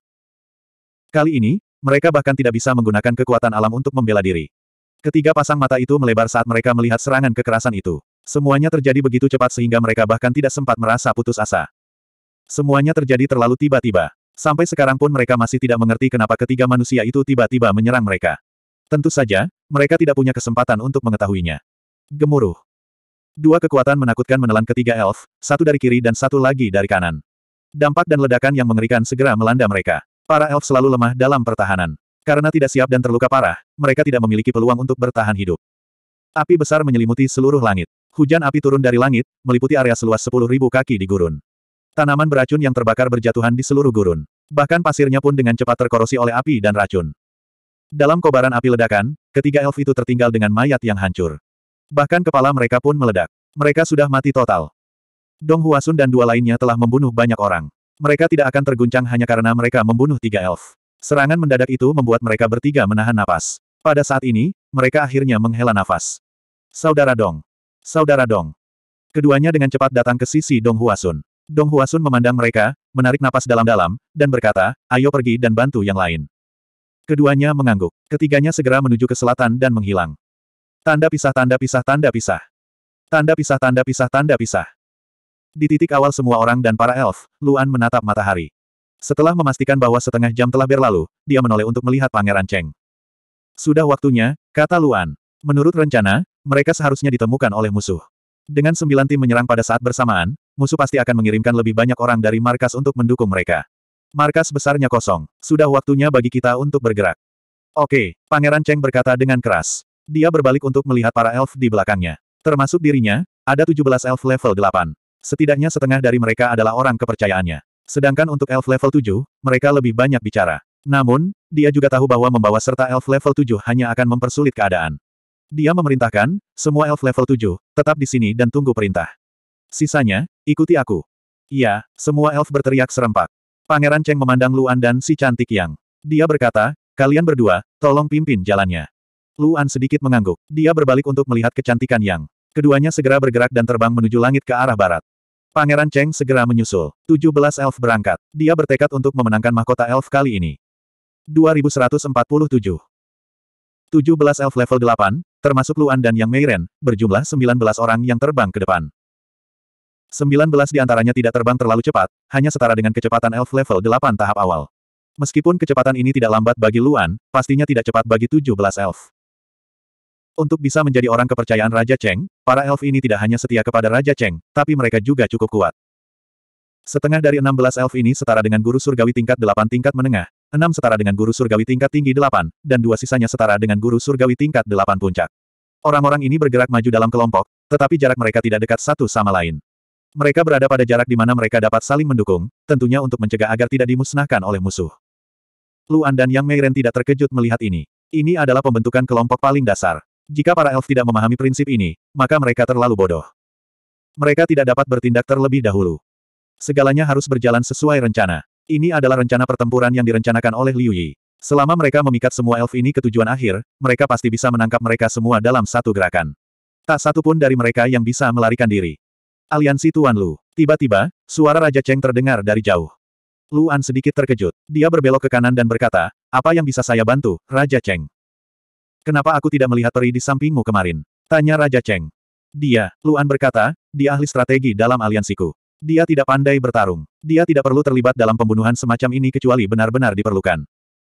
Kali ini, mereka bahkan tidak bisa menggunakan kekuatan alam untuk membela diri. Ketiga pasang mata itu melebar saat mereka melihat serangan kekerasan itu. Semuanya terjadi begitu cepat sehingga mereka bahkan tidak sempat merasa putus asa. Semuanya terjadi terlalu tiba-tiba. Sampai sekarang pun mereka masih tidak mengerti kenapa ketiga manusia itu tiba-tiba menyerang mereka. Tentu saja, mereka tidak punya kesempatan untuk mengetahuinya. Gemuruh. Dua kekuatan menakutkan menelan ketiga elf, satu dari kiri dan satu lagi dari kanan. Dampak dan ledakan yang mengerikan segera melanda mereka. Para elf selalu lemah dalam pertahanan. Karena tidak siap dan terluka parah, mereka tidak memiliki peluang untuk bertahan hidup. Api besar menyelimuti seluruh langit. Hujan api turun dari langit, meliputi area seluas 10.000 kaki di gurun. Tanaman beracun yang terbakar berjatuhan di seluruh gurun. Bahkan pasirnya pun dengan cepat terkorosi oleh api dan racun. Dalam kobaran api ledakan, ketiga elf itu tertinggal dengan mayat yang hancur. Bahkan kepala mereka pun meledak. Mereka sudah mati total. Dong Huasun dan dua lainnya telah membunuh banyak orang. Mereka tidak akan terguncang hanya karena mereka membunuh tiga elf. Serangan mendadak itu membuat mereka bertiga menahan nafas. Pada saat ini, mereka akhirnya menghela nafas. Saudara Dong. Saudara Dong. Keduanya dengan cepat datang ke sisi Dong Huasun. Dong Huasun memandang mereka, menarik napas dalam-dalam, dan berkata, ayo pergi dan bantu yang lain. Keduanya mengangguk. Ketiganya segera menuju ke selatan dan menghilang. Tanda pisah tanda pisah tanda pisah. Tanda pisah tanda pisah tanda pisah. Di titik awal semua orang dan para elf, Luan menatap matahari. Setelah memastikan bahwa setengah jam telah berlalu, dia menoleh untuk melihat Pangeran Cheng. Sudah waktunya, kata Luan. Menurut rencana, mereka seharusnya ditemukan oleh musuh. Dengan sembilan tim menyerang pada saat bersamaan, musuh pasti akan mengirimkan lebih banyak orang dari markas untuk mendukung mereka. Markas besarnya kosong. Sudah waktunya bagi kita untuk bergerak. Oke, Pangeran Cheng berkata dengan keras. Dia berbalik untuk melihat para elf di belakangnya. Termasuk dirinya, ada 17 elf level 8. Setidaknya setengah dari mereka adalah orang kepercayaannya. Sedangkan untuk elf level 7, mereka lebih banyak bicara. Namun, dia juga tahu bahwa membawa serta elf level 7 hanya akan mempersulit keadaan. Dia memerintahkan, semua elf level 7, tetap di sini dan tunggu perintah. Sisanya, ikuti aku. Iya, semua elf berteriak serempak. Pangeran Cheng memandang Luan dan si cantik yang. Dia berkata, kalian berdua, tolong pimpin jalannya. Luan sedikit mengangguk. Dia berbalik untuk melihat kecantikan Yang. Keduanya segera bergerak dan terbang menuju langit ke arah barat. Pangeran Cheng segera menyusul. 17 elf berangkat. Dia bertekad untuk memenangkan mahkota elf kali ini. 2147 17 elf level 8, termasuk Luan dan Yang Meiren, berjumlah 19 orang yang terbang ke depan. 19 di antaranya tidak terbang terlalu cepat, hanya setara dengan kecepatan elf level 8 tahap awal. Meskipun kecepatan ini tidak lambat bagi Luan, pastinya tidak cepat bagi 17 elf. Untuk bisa menjadi orang kepercayaan Raja Cheng, para elf ini tidak hanya setia kepada Raja Cheng, tapi mereka juga cukup kuat. Setengah dari 16 elf ini setara dengan guru surgawi tingkat 8 tingkat menengah, enam setara dengan guru surgawi tingkat tinggi delapan, dan dua sisanya setara dengan guru surgawi tingkat delapan puncak. Orang-orang ini bergerak maju dalam kelompok, tetapi jarak mereka tidak dekat satu sama lain. Mereka berada pada jarak di mana mereka dapat saling mendukung, tentunya untuk mencegah agar tidak dimusnahkan oleh musuh. Luan dan Yang Meiren tidak terkejut melihat ini. Ini adalah pembentukan kelompok paling dasar. Jika para elf tidak memahami prinsip ini, maka mereka terlalu bodoh. Mereka tidak dapat bertindak terlebih dahulu. Segalanya harus berjalan sesuai rencana. Ini adalah rencana pertempuran yang direncanakan oleh Liu Yi. Selama mereka memikat semua elf ini ke tujuan akhir, mereka pasti bisa menangkap mereka semua dalam satu gerakan. Tak satu pun dari mereka yang bisa melarikan diri. Aliansi Tuan Lu. Tiba-tiba, suara Raja Cheng terdengar dari jauh. Luan sedikit terkejut. Dia berbelok ke kanan dan berkata, apa yang bisa saya bantu, Raja Cheng? Kenapa aku tidak melihat peri di sampingmu kemarin? Tanya Raja Cheng. Dia, Luan berkata, dia ahli strategi dalam aliansiku. Dia tidak pandai bertarung. Dia tidak perlu terlibat dalam pembunuhan semacam ini kecuali benar-benar diperlukan.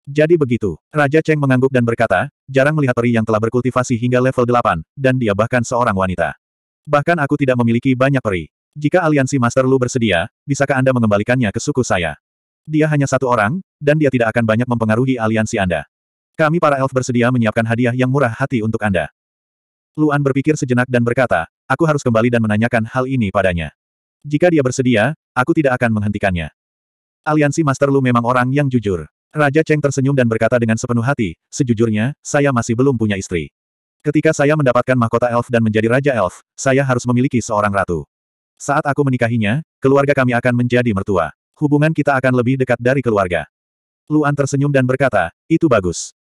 Jadi begitu, Raja Cheng mengangguk dan berkata, jarang melihat peri yang telah berkultivasi hingga level 8, dan dia bahkan seorang wanita. Bahkan aku tidak memiliki banyak peri. Jika aliansi Master Lu bersedia, bisakah Anda mengembalikannya ke suku saya? Dia hanya satu orang, dan dia tidak akan banyak mempengaruhi aliansi Anda. Kami para elf bersedia menyiapkan hadiah yang murah hati untuk Anda. Luan berpikir sejenak dan berkata, aku harus kembali dan menanyakan hal ini padanya. Jika dia bersedia, aku tidak akan menghentikannya. Aliansi Master Lu memang orang yang jujur. Raja Cheng tersenyum dan berkata dengan sepenuh hati, sejujurnya, saya masih belum punya istri. Ketika saya mendapatkan mahkota elf dan menjadi Raja Elf, saya harus memiliki seorang ratu. Saat aku menikahinya, keluarga kami akan menjadi mertua. Hubungan kita akan lebih dekat dari keluarga. Luan tersenyum dan berkata, itu bagus.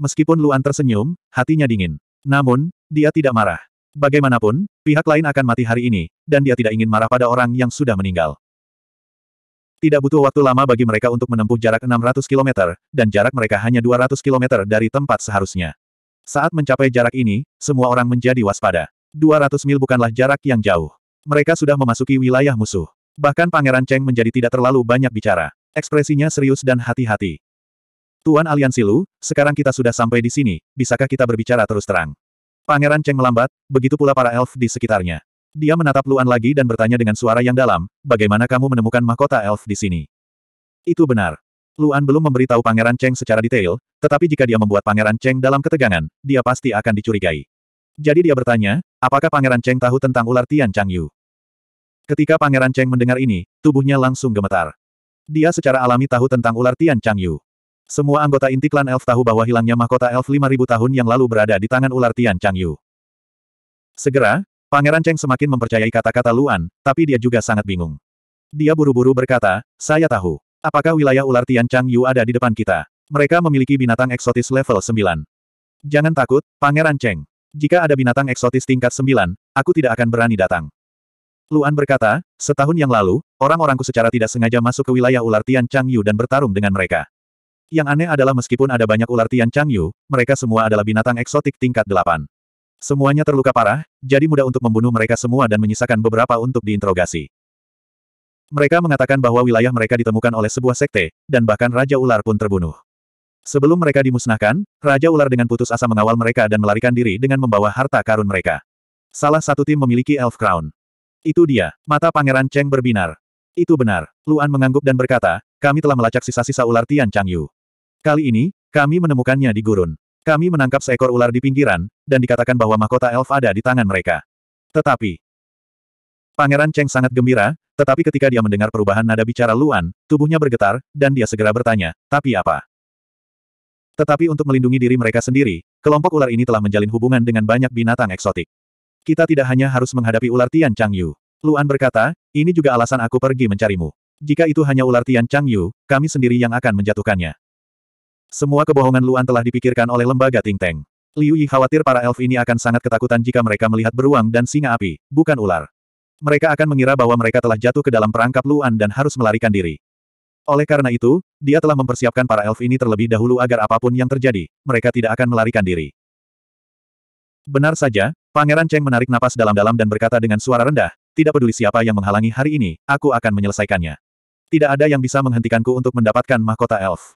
Meskipun Luan tersenyum, hatinya dingin. Namun, dia tidak marah. Bagaimanapun, pihak lain akan mati hari ini, dan dia tidak ingin marah pada orang yang sudah meninggal. Tidak butuh waktu lama bagi mereka untuk menempuh jarak 600 km, dan jarak mereka hanya 200 km dari tempat seharusnya. Saat mencapai jarak ini, semua orang menjadi waspada. 200 mil bukanlah jarak yang jauh. Mereka sudah memasuki wilayah musuh. Bahkan Pangeran Cheng menjadi tidak terlalu banyak bicara. Ekspresinya serius dan hati-hati. Tuan Aliansi Lu, sekarang kita sudah sampai di sini, bisakah kita berbicara terus terang? Pangeran Cheng melambat, begitu pula para elf di sekitarnya. Dia menatap Luan lagi dan bertanya dengan suara yang dalam, bagaimana kamu menemukan mahkota elf di sini? Itu benar. Luan belum memberitahu Pangeran Cheng secara detail, tetapi jika dia membuat Pangeran Cheng dalam ketegangan, dia pasti akan dicurigai. Jadi dia bertanya, apakah Pangeran Cheng tahu tentang ular Tian Chang Yu? Ketika Pangeran Cheng mendengar ini, tubuhnya langsung gemetar. Dia secara alami tahu tentang ular Tian Chang Yu. Semua anggota inti klan elf tahu bahwa hilangnya mahkota elf 5000 tahun yang lalu berada di tangan ular Tian Chang Yu. Segera, Pangeran Cheng semakin mempercayai kata-kata Luan, tapi dia juga sangat bingung. Dia buru-buru berkata, saya tahu. Apakah wilayah ular Tian Chang Yu ada di depan kita? Mereka memiliki binatang eksotis level 9. Jangan takut, Pangeran Cheng. Jika ada binatang eksotis tingkat 9, aku tidak akan berani datang. Luan berkata, setahun yang lalu, orang-orangku secara tidak sengaja masuk ke wilayah ular Tian Chang Yu dan bertarung dengan mereka. Yang aneh adalah meskipun ada banyak ular Tian Chang Yu, mereka semua adalah binatang eksotik tingkat delapan. Semuanya terluka parah, jadi mudah untuk membunuh mereka semua dan menyisakan beberapa untuk diinterogasi. Mereka mengatakan bahwa wilayah mereka ditemukan oleh sebuah sekte, dan bahkan Raja Ular pun terbunuh. Sebelum mereka dimusnahkan, Raja Ular dengan putus asa mengawal mereka dan melarikan diri dengan membawa harta karun mereka. Salah satu tim memiliki Elf Crown. Itu dia, mata Pangeran Cheng berbinar. Itu benar. Luan mengangguk dan berkata, kami telah melacak sisa-sisa ular Tian Chang Yu. Kali ini, kami menemukannya di gurun. Kami menangkap seekor ular di pinggiran, dan dikatakan bahwa mahkota elf ada di tangan mereka. Tetapi, Pangeran Cheng sangat gembira, tetapi ketika dia mendengar perubahan nada bicara Luan, tubuhnya bergetar, dan dia segera bertanya, tapi apa? Tetapi untuk melindungi diri mereka sendiri, kelompok ular ini telah menjalin hubungan dengan banyak binatang eksotik. Kita tidak hanya harus menghadapi ular Tian Chang Yu. Luan berkata, ini juga alasan aku pergi mencarimu. Jika itu hanya ular Tian Chang Yu, kami sendiri yang akan menjatuhkannya. Semua kebohongan Luan telah dipikirkan oleh lembaga Ting Teng. Liu Yi khawatir para elf ini akan sangat ketakutan jika mereka melihat beruang dan singa api, bukan ular. Mereka akan mengira bahwa mereka telah jatuh ke dalam perangkap Luan dan harus melarikan diri. Oleh karena itu, dia telah mempersiapkan para elf ini terlebih dahulu agar apa pun yang terjadi, mereka tidak akan melarikan diri. Benar saja, Pangeran Cheng menarik napas dalam-dalam dan berkata dengan suara rendah, tidak peduli siapa yang menghalangi hari ini, aku akan menyelesaikannya. Tidak ada yang bisa menghentikanku untuk mendapatkan mahkota elf.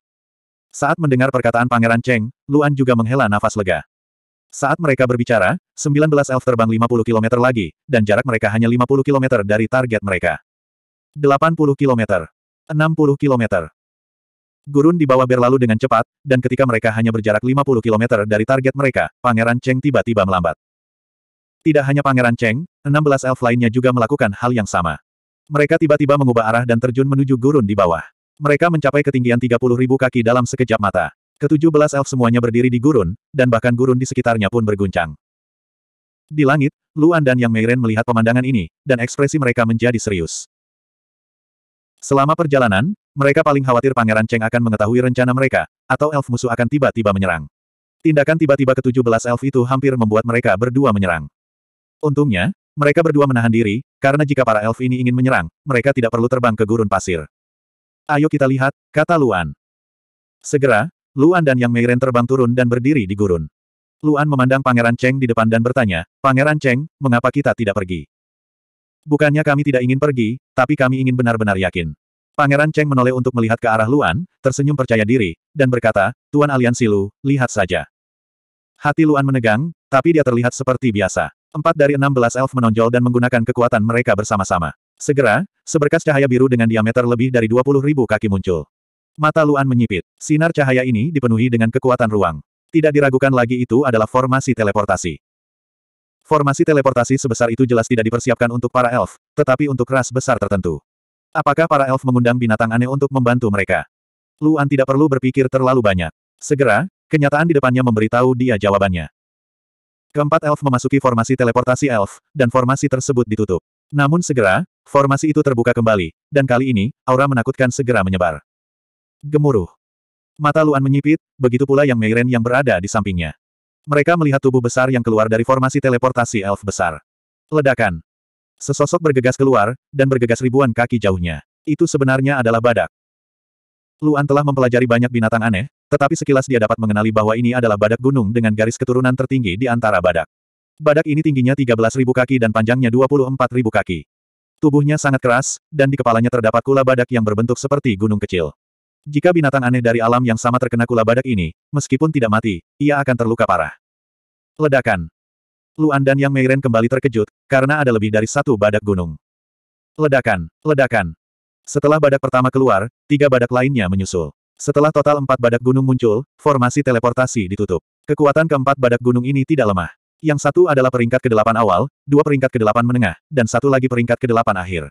Saat mendengar perkataan Pangeran Cheng, Luan juga menghela nafas lega. Saat mereka berbicara, 19 elf terbang 50 km lagi, dan jarak mereka hanya 50 km dari target mereka. 80 km. 60 km. Gurun di bawah berlalu dengan cepat, dan ketika mereka hanya berjarak 50 km dari target mereka, Pangeran Cheng tiba-tiba melambat. Tidak hanya Pangeran Cheng, 16 elf lainnya juga melakukan hal yang sama. Mereka tiba-tiba mengubah arah dan terjun menuju gurun di bawah. Mereka mencapai ketinggian 30 ribu kaki dalam sekejap mata. Ketujuh belas elf semuanya berdiri di gurun, dan bahkan gurun di sekitarnya pun berguncang. Di langit, Luan dan Yang Meiren melihat pemandangan ini, dan ekspresi mereka menjadi serius. Selama perjalanan, mereka paling khawatir Pangeran Cheng akan mengetahui rencana mereka, atau elf musuh akan tiba-tiba menyerang. Tindakan tiba-tiba ketujuh belas elf itu hampir membuat mereka berdua menyerang. Untungnya, mereka berdua menahan diri, karena jika para elf ini ingin menyerang, mereka tidak perlu terbang ke gurun pasir. Ayo kita lihat, kata Luan. Segera, Luan dan Yang Meiren terbang turun dan berdiri di gurun. Luan memandang Pangeran Cheng di depan dan bertanya, Pangeran Cheng, mengapa kita tidak pergi? Bukannya kami tidak ingin pergi, tapi kami ingin benar-benar yakin. Pangeran Cheng menoleh untuk melihat ke arah Luan, tersenyum percaya diri, dan berkata, Tuan Aliansi Lu, lihat saja. Hati Luan menegang, tapi dia terlihat seperti biasa. Empat dari enam belas elf menonjol dan menggunakan kekuatan mereka bersama-sama. Segera, seberkas cahaya biru dengan diameter lebih dari 20 ribu kaki muncul. Mata Luan menyipit. Sinar cahaya ini dipenuhi dengan kekuatan ruang. Tidak diragukan lagi itu adalah formasi teleportasi. Formasi teleportasi sebesar itu jelas tidak dipersiapkan untuk para elf, tetapi untuk ras besar tertentu. Apakah para elf mengundang binatang aneh untuk membantu mereka? Luan tidak perlu berpikir terlalu banyak. Segera, kenyataan di depannya memberitahu dia jawabannya. Keempat elf memasuki formasi teleportasi elf, dan formasi tersebut ditutup. Namun segera, formasi itu terbuka kembali, dan kali ini, aura menakutkan segera menyebar. Gemuruh. Mata Luan menyipit, begitu pula yang Meiren yang berada di sampingnya. Mereka melihat tubuh besar yang keluar dari formasi teleportasi elf besar. Ledakan. Sesosok bergegas keluar, dan bergegas ribuan kaki jauhnya. Itu sebenarnya adalah badak. Luan telah mempelajari banyak binatang aneh, tetapi sekilas dia dapat mengenali bahwa ini adalah badak gunung dengan garis keturunan tertinggi di antara badak. Badak ini tingginya 13.000 kaki dan panjangnya 24.000 kaki. Tubuhnya sangat keras, dan di kepalanya terdapat kula badak yang berbentuk seperti gunung kecil. Jika binatang aneh dari alam yang sama terkena kula badak ini, meskipun tidak mati, ia akan terluka parah. Ledakan. Luan dan Yang Meiren kembali terkejut, karena ada lebih dari satu badak gunung. Ledakan, ledakan. Setelah badak pertama keluar, tiga badak lainnya menyusul. Setelah total empat badak gunung muncul, formasi teleportasi ditutup. Kekuatan keempat badak gunung ini tidak lemah. Yang satu adalah peringkat ke-8 awal, dua peringkat ke-8 menengah, dan satu lagi peringkat ke-8 akhir.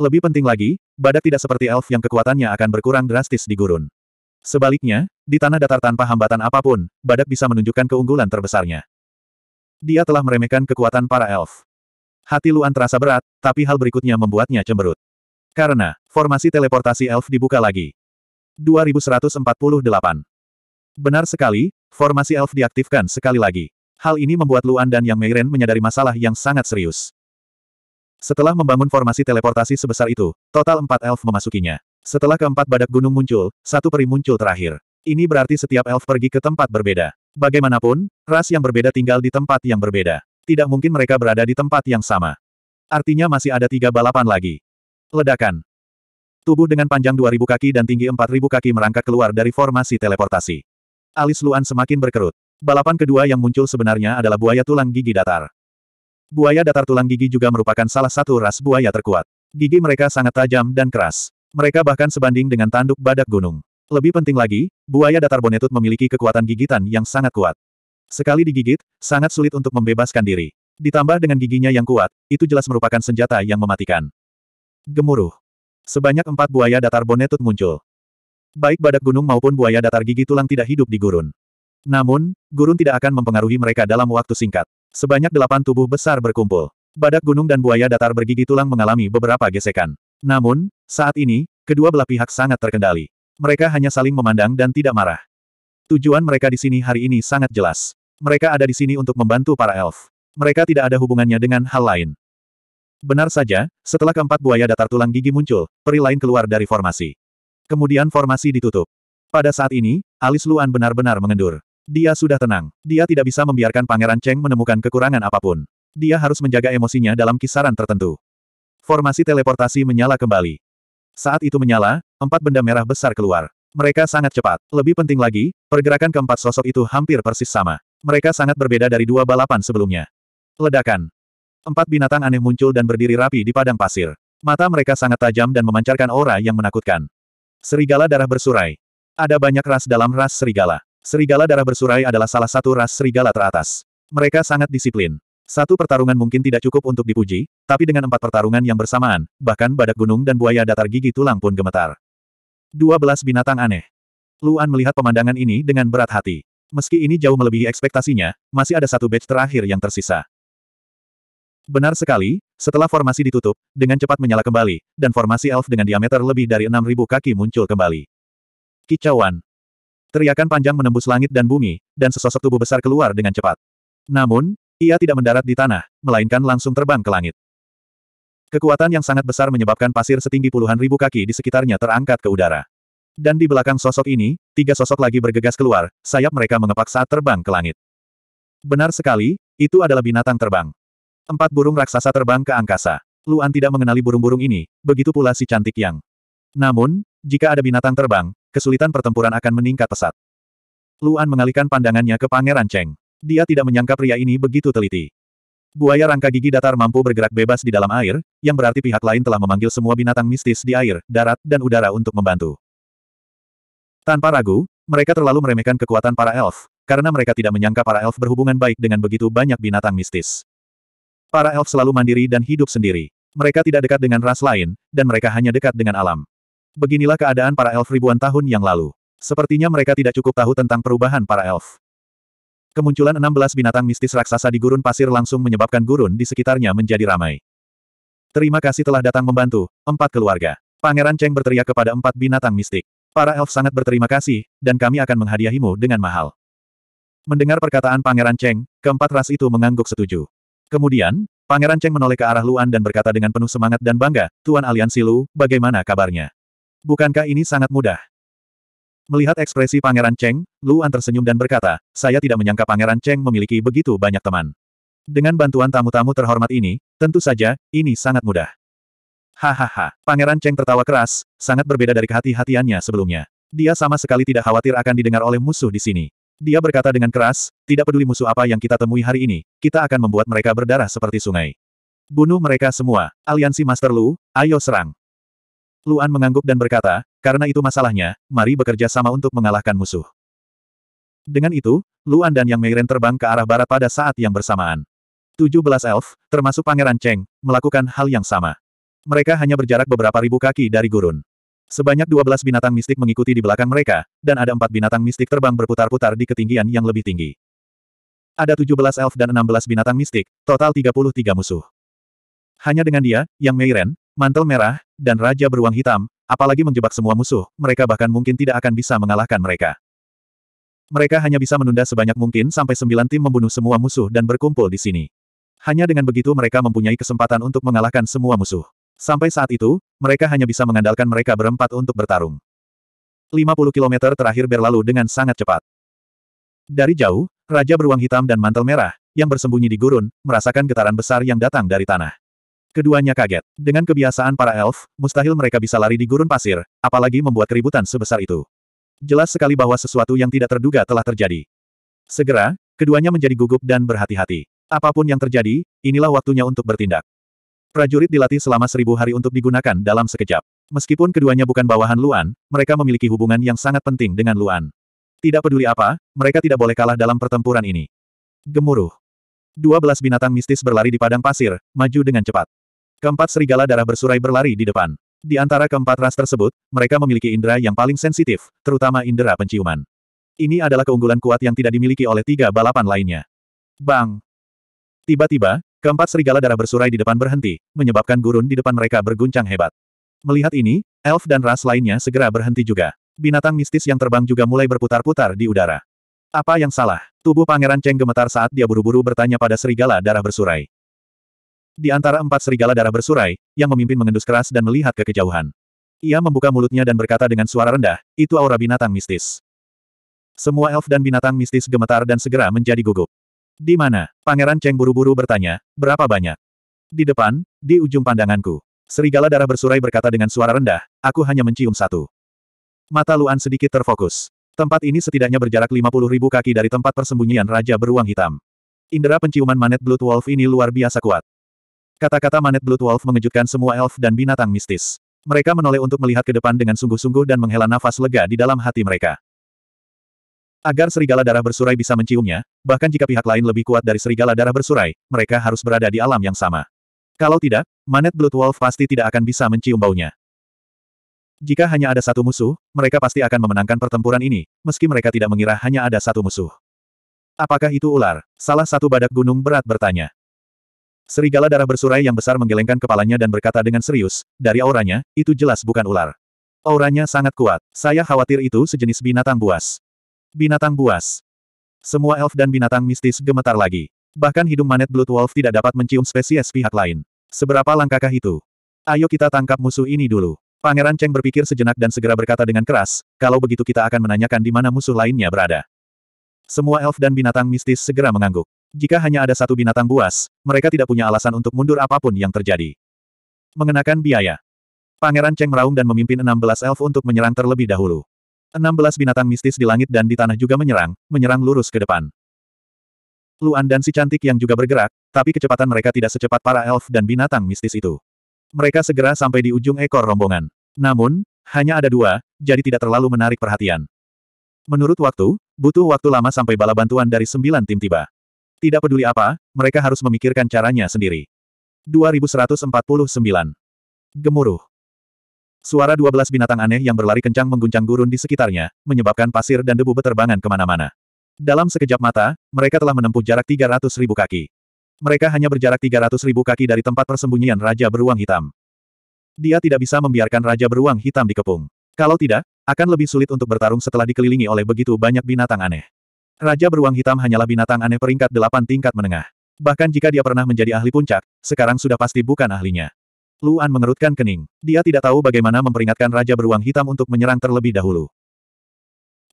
Lebih penting lagi, badak tidak seperti elf yang kekuatannya akan berkurang drastis di gurun. Sebaliknya, di tanah datar tanpa hambatan apa pun, badak bisa menunjukkan keunggulan terbesarnya. Dia telah meremehkan kekuatan para elf. Hati Luan terasa berat, tapi hal berikutnya membuatnya cemberut. Karena, formasi teleportasi elf dibuka lagi. 2148. Benar sekali, formasi elf diaktifkan sekali lagi. Hal ini membuat Luan dan Yang Meiren menyadari masalah yang sangat serius. Setelah membangun formasi teleportasi sebesar itu, total empat elf memasukinya. Setelah keempat badak gunung muncul, satu peri muncul terakhir. Ini berarti setiap elf pergi ke tempat berbeda. Bagaimanapun, ras yang berbeda tinggal di tempat yang berbeda. Tidak mungkin mereka berada di tempat yang sama. Artinya masih ada tiga balapan lagi. Ledakan. Tubuh dengan panjang 2000 kaki dan tinggi 4000 kaki merangkak keluar dari formasi teleportasi. Alis Luan semakin berkerut. Balapan kedua yang muncul sebenarnya adalah buaya tulang gigi datar. Buaya datar tulang gigi juga merupakan salah satu ras buaya terkuat. Gigi mereka sangat tajam dan keras. Mereka bahkan sebanding dengan tanduk badak gunung. Lebih penting lagi, buaya datar bonetut memiliki kekuatan gigitan yang sangat kuat. Sekali digigit, sangat sulit untuk membebaskan diri. Ditambah dengan giginya yang kuat, itu jelas merupakan senjata yang mematikan. Gemuruh. Sebanyak empat buaya datar bonetut muncul. Baik badak gunung maupun buaya datar gigi tulang tidak hidup di gurun. Namun, gurun tidak akan mempengaruhi mereka dalam waktu singkat. Sebanyak delapan tubuh besar berkumpul. Badak gunung dan buaya datar bergigi tulang mengalami beberapa gesekan. Namun, saat ini, kedua belah pihak sangat terkendali. Mereka hanya saling memandang dan tidak marah. Tujuan mereka di sini hari ini sangat jelas. Mereka ada di sini untuk membantu para elf. Mereka tidak ada hubungannya dengan hal lain. Benar saja, setelah keempat buaya datar tulang gigi muncul, peri lain keluar dari formasi. Kemudian formasi ditutup. Pada saat ini, alis Luan benar-benar mengendur. Dia sudah tenang. Dia tidak bisa membiarkan Pangeran Cheng menemukan kekurangan apa pun. Dia harus menjaga emosinya dalam kisaran tertentu. Formasi teleportasi menyala kembali. Saat itu menyala, empat benda merah besar keluar. Mereka sangat cepat. Lebih penting lagi, pergerakan keempat sosok itu hampir persis sama. Mereka sangat berbeda dari dua balapan sebelumnya. Ledakan. Empat binatang aneh muncul dan berdiri rapi di padang pasir. Mata mereka sangat tajam dan memancarkan aura yang menakutkan. Serigala darah bersurai. Ada banyak ras dalam ras serigala. Serigala darah bersurai adalah salah satu ras serigala teratas. Mereka sangat disiplin. Satu pertarungan mungkin tidak cukup untuk dipuji, tapi dengan empat pertarungan yang bersamaan, bahkan badak gunung dan buaya datar gigi tulang pun gemetar. Dua belas binatang aneh. Luan melihat pemandangan ini dengan berat hati. Meski ini jauh melebihi ekspektasinya, masih ada satu batch terakhir yang tersisa. Benar sekali, setelah formasi ditutup, dengan cepat menyala kembali, dan formasi elf dengan diameter lebih dari 6.000 kaki muncul kembali. Kicauan. Teriakan panjang menembus langit dan bumi, dan sesosok tubuh besar keluar dengan cepat. Namun, ia tidak mendarat di tanah, melainkan langsung terbang ke langit. Kekuatan yang sangat besar menyebabkan pasir setinggi puluhan ribu kaki di sekitarnya terangkat ke udara. Dan di belakang sosok ini, tiga sosok lagi bergegas keluar, sayap mereka mengepak saat terbang ke langit. Benar sekali, itu adalah binatang terbang. Empat burung raksasa terbang ke angkasa. Luan tidak mengenali burung-burung ini, begitu pula si cantik yang. Namun, jika ada binatang terbang, kesulitan pertempuran akan meningkat pesat. Luan mengalihkan pandangannya ke Pangeran Cheng. Dia tidak menyangka pria ini begitu teliti. Buaya rangka gigi datar mampu bergerak bebas di dalam air, yang berarti pihak lain telah memanggil semua binatang mistis di air, darat, dan udara untuk membantu. Tanpa ragu, mereka terlalu meremehkan kekuatan para elf, karena mereka tidak menyangka para elf berhubungan baik dengan begitu banyak binatang mistis. Para elf selalu mandiri dan hidup sendiri. Mereka tidak dekat dengan ras lain, dan mereka hanya dekat dengan alam. Beginilah keadaan para elf ribuan tahun yang lalu. Sepertinya mereka tidak cukup tahu tentang perubahan para elf. Kemunculan 16 binatang mistis raksasa di gurun pasir langsung menyebabkan gurun di sekitarnya menjadi ramai. Terima kasih telah datang membantu, empat keluarga. Pangeran Cheng berteriak kepada empat binatang mistik. Para elf sangat berterima kasih, dan kami akan menghadiahimu dengan mahal. Mendengar perkataan Pangeran Cheng, keempat ras itu mengangguk setuju. Kemudian, Pangeran Cheng menoleh ke arah Luan dan berkata dengan penuh semangat dan bangga, Tuan Aliansi Lu, bagaimana kabarnya? Bukankah ini sangat mudah? Melihat ekspresi Pangeran Cheng, Luan tersenyum dan berkata, saya tidak menyangka Pangeran Cheng memiliki begitu banyak teman. Dengan bantuan tamu-tamu terhormat ini, tentu saja, ini sangat mudah. Hahaha, Pangeran Cheng tertawa keras, sangat berbeda dari kehati-hatiannya sebelumnya. Dia sama sekali tidak khawatir akan didengar oleh musuh di sini. Dia berkata dengan keras, tidak peduli musuh apa yang kita temui hari ini, kita akan membuat mereka berdarah seperti sungai. Bunuh mereka semua, aliansi Master Lu, ayo serang. Luan mengangguk dan berkata, karena itu masalahnya, mari bekerja sama untuk mengalahkan musuh. Dengan itu, Luan dan Yang Meiren terbang ke arah barat pada saat yang bersamaan. 17 elf, termasuk Pangeran Cheng, melakukan hal yang sama. Mereka hanya berjarak beberapa ribu kaki dari gurun. Sebanyak 12 binatang mistik mengikuti di belakang mereka, dan ada empat binatang mistik terbang berputar-putar di ketinggian yang lebih tinggi. Ada 17 elf dan 16 binatang mistik, total 33 musuh. Hanya dengan dia, Yang Meiren, mantel merah, dan Raja Beruang Hitam, apalagi menjebak semua musuh, mereka bahkan mungkin tidak akan bisa mengalahkan mereka. Mereka hanya bisa menunda sebanyak mungkin sampai sembilan tim membunuh semua musuh dan berkumpul di sini. Hanya dengan begitu mereka mempunyai kesempatan untuk mengalahkan semua musuh. Sampai saat itu, mereka hanya bisa mengandalkan mereka berempat untuk bertarung. 50 km terakhir berlalu dengan sangat cepat. Dari jauh, Raja Beruang Hitam dan Mantel Merah, yang bersembunyi di gurun, merasakan getaran besar yang datang dari tanah. Keduanya kaget. Dengan kebiasaan para elf, mustahil mereka bisa lari di gurun pasir, apalagi membuat keributan sebesar itu. Jelas sekali bahwa sesuatu yang tidak terduga telah terjadi. Segera, keduanya menjadi gugup dan berhati-hati. Apa pun yang terjadi, inilah waktunya untuk bertindak. Prajurit dilatih selama seribu hari untuk digunakan dalam sekejap. Meskipun keduanya bukan bawahan Luan, mereka memiliki hubungan yang sangat penting dengan Luan. Tidak peduli apa, mereka tidak boleh kalah dalam pertempuran ini. Gemuruh. Dua belas binatang mistis berlari di padang pasir, maju dengan cepat. Keempat serigala darah bersurai berlari di depan. Di antara keempat ras tersebut, mereka memiliki indera yang paling sensitif, terutama indera penciuman. Ini adalah keunggulan kuat yang tidak dimiliki oleh tiga balapan lainnya. Bang! Tiba-tiba, keempat serigala darah bersurai di depan berhenti, menyebabkan gurun di depan mereka berguncang hebat. Melihat ini, elf dan ras lainnya segera berhenti juga. Binatang mistis yang terbang juga mulai berputar-putar di udara. Apa yang salah? Tubuh Pangeran Cheng gemetar saat dia buru-buru bertanya pada serigala darah bersurai. Di antara empat serigala darah bersurai, yang memimpin mengendus keras dan melihat ke kejauhan. Ia membuka mulutnya dan berkata dengan suara rendah, itu aura binatang mistis. Semua elf dan binatang mistis gemetar dan segera menjadi gugup. Di mana? Pangeran Cheng buru-buru bertanya, berapa banyak? Di depan, di ujung pandanganku. Serigala darah bersurai berkata dengan suara rendah, aku hanya mencium satu. Mata Luan sedikit terfokus. Tempat ini setidaknya berjarak 50 ribu kaki dari tempat persembunyian Raja Beruang Hitam. Indera penciuman Manet Blood Wolf ini luar biasa kuat. Kata-kata Manet Blood Wolf mengejutkan semua elf dan binatang mistis. Mereka menoleh untuk melihat ke depan dengan sungguh-sungguh dan menghela nafas lega di dalam hati mereka. Agar serigala darah bersurai bisa menciumnya, bahkan jika pihak lain lebih kuat dari serigala darah bersurai, mereka harus berada di alam yang sama. Kalau tidak, Manet Blood Wolf pasti tidak akan bisa mencium baunya. Jika hanya ada satu musuh, mereka pasti akan memenangkan pertempuran ini, meski mereka tidak mengira hanya ada satu musuh. Apakah itu ular? Salah satu badak gunung berat bertanya. Serigala darah bersurai yang besar menggelengkan kepalanya dan berkata dengan serius, dari auranya, itu jelas bukan ular. Auranya sangat kuat. Saya khawatir itu sejenis binatang buas. Binatang buas. Semua elf dan binatang mistis gemetar lagi. Bahkan hidung manet Blood Wolf tidak dapat mencium spesies pihak lain. Seberapa langkahkah itu? Ayo kita tangkap musuh ini dulu. Pangeran Cheng berpikir sejenak dan segera berkata dengan keras, kalau begitu kita akan menanyakan di mana musuh lainnya berada. Semua elf dan binatang mistis segera mengangguk. Jika hanya ada satu binatang buas, mereka tidak punya alasan untuk mundur apa pun yang terjadi. Mengenakan biaya. Pangeran Cheng meraung dan memimpin 16 elf untuk menyerang terlebih dahulu. 16 binatang mistis di langit dan di tanah juga menyerang, menyerang lurus ke depan. Luan dan si cantik yang juga bergerak, tapi kecepatan mereka tidak secepat para elf dan binatang mistis itu. Mereka segera sampai di ujung ekor rombongan. Namun, hanya ada dua, jadi tidak terlalu menarik perhatian. Menurut waktu, butuh waktu lama sampai bala bantuan dari sembilan tim tiba. Tidak peduli apa, mereka harus memikirkan caranya sendiri. 2149. Gemuruh. Suara 12 binatang aneh yang berlari kencang mengguncang gurun di sekitarnya, menyebabkan pasir dan debu beterbangan ke mana-mana. Dalam sekejap mata, mereka telah menempuh jarak 300 ribu kaki. Mereka hanya berjarak 300 ribu kaki dari tempat persembunyian Raja Beruang Hitam. Dia tidak bisa membiarkan Raja Beruang Hitam dikepung. Kalau tidak, akan lebih sulit untuk bertarung setelah dikelilingi oleh begitu banyak binatang aneh. Raja beruang hitam hanyalah binatang aneh peringkat delapan tingkat menengah. Bahkan jika dia pernah menjadi ahli puncak, sekarang sudah pasti bukan ahlinya. Luan mengerutkan kening. Dia tidak tahu bagaimana memperingatkan Raja beruang hitam untuk menyerang terlebih dahulu.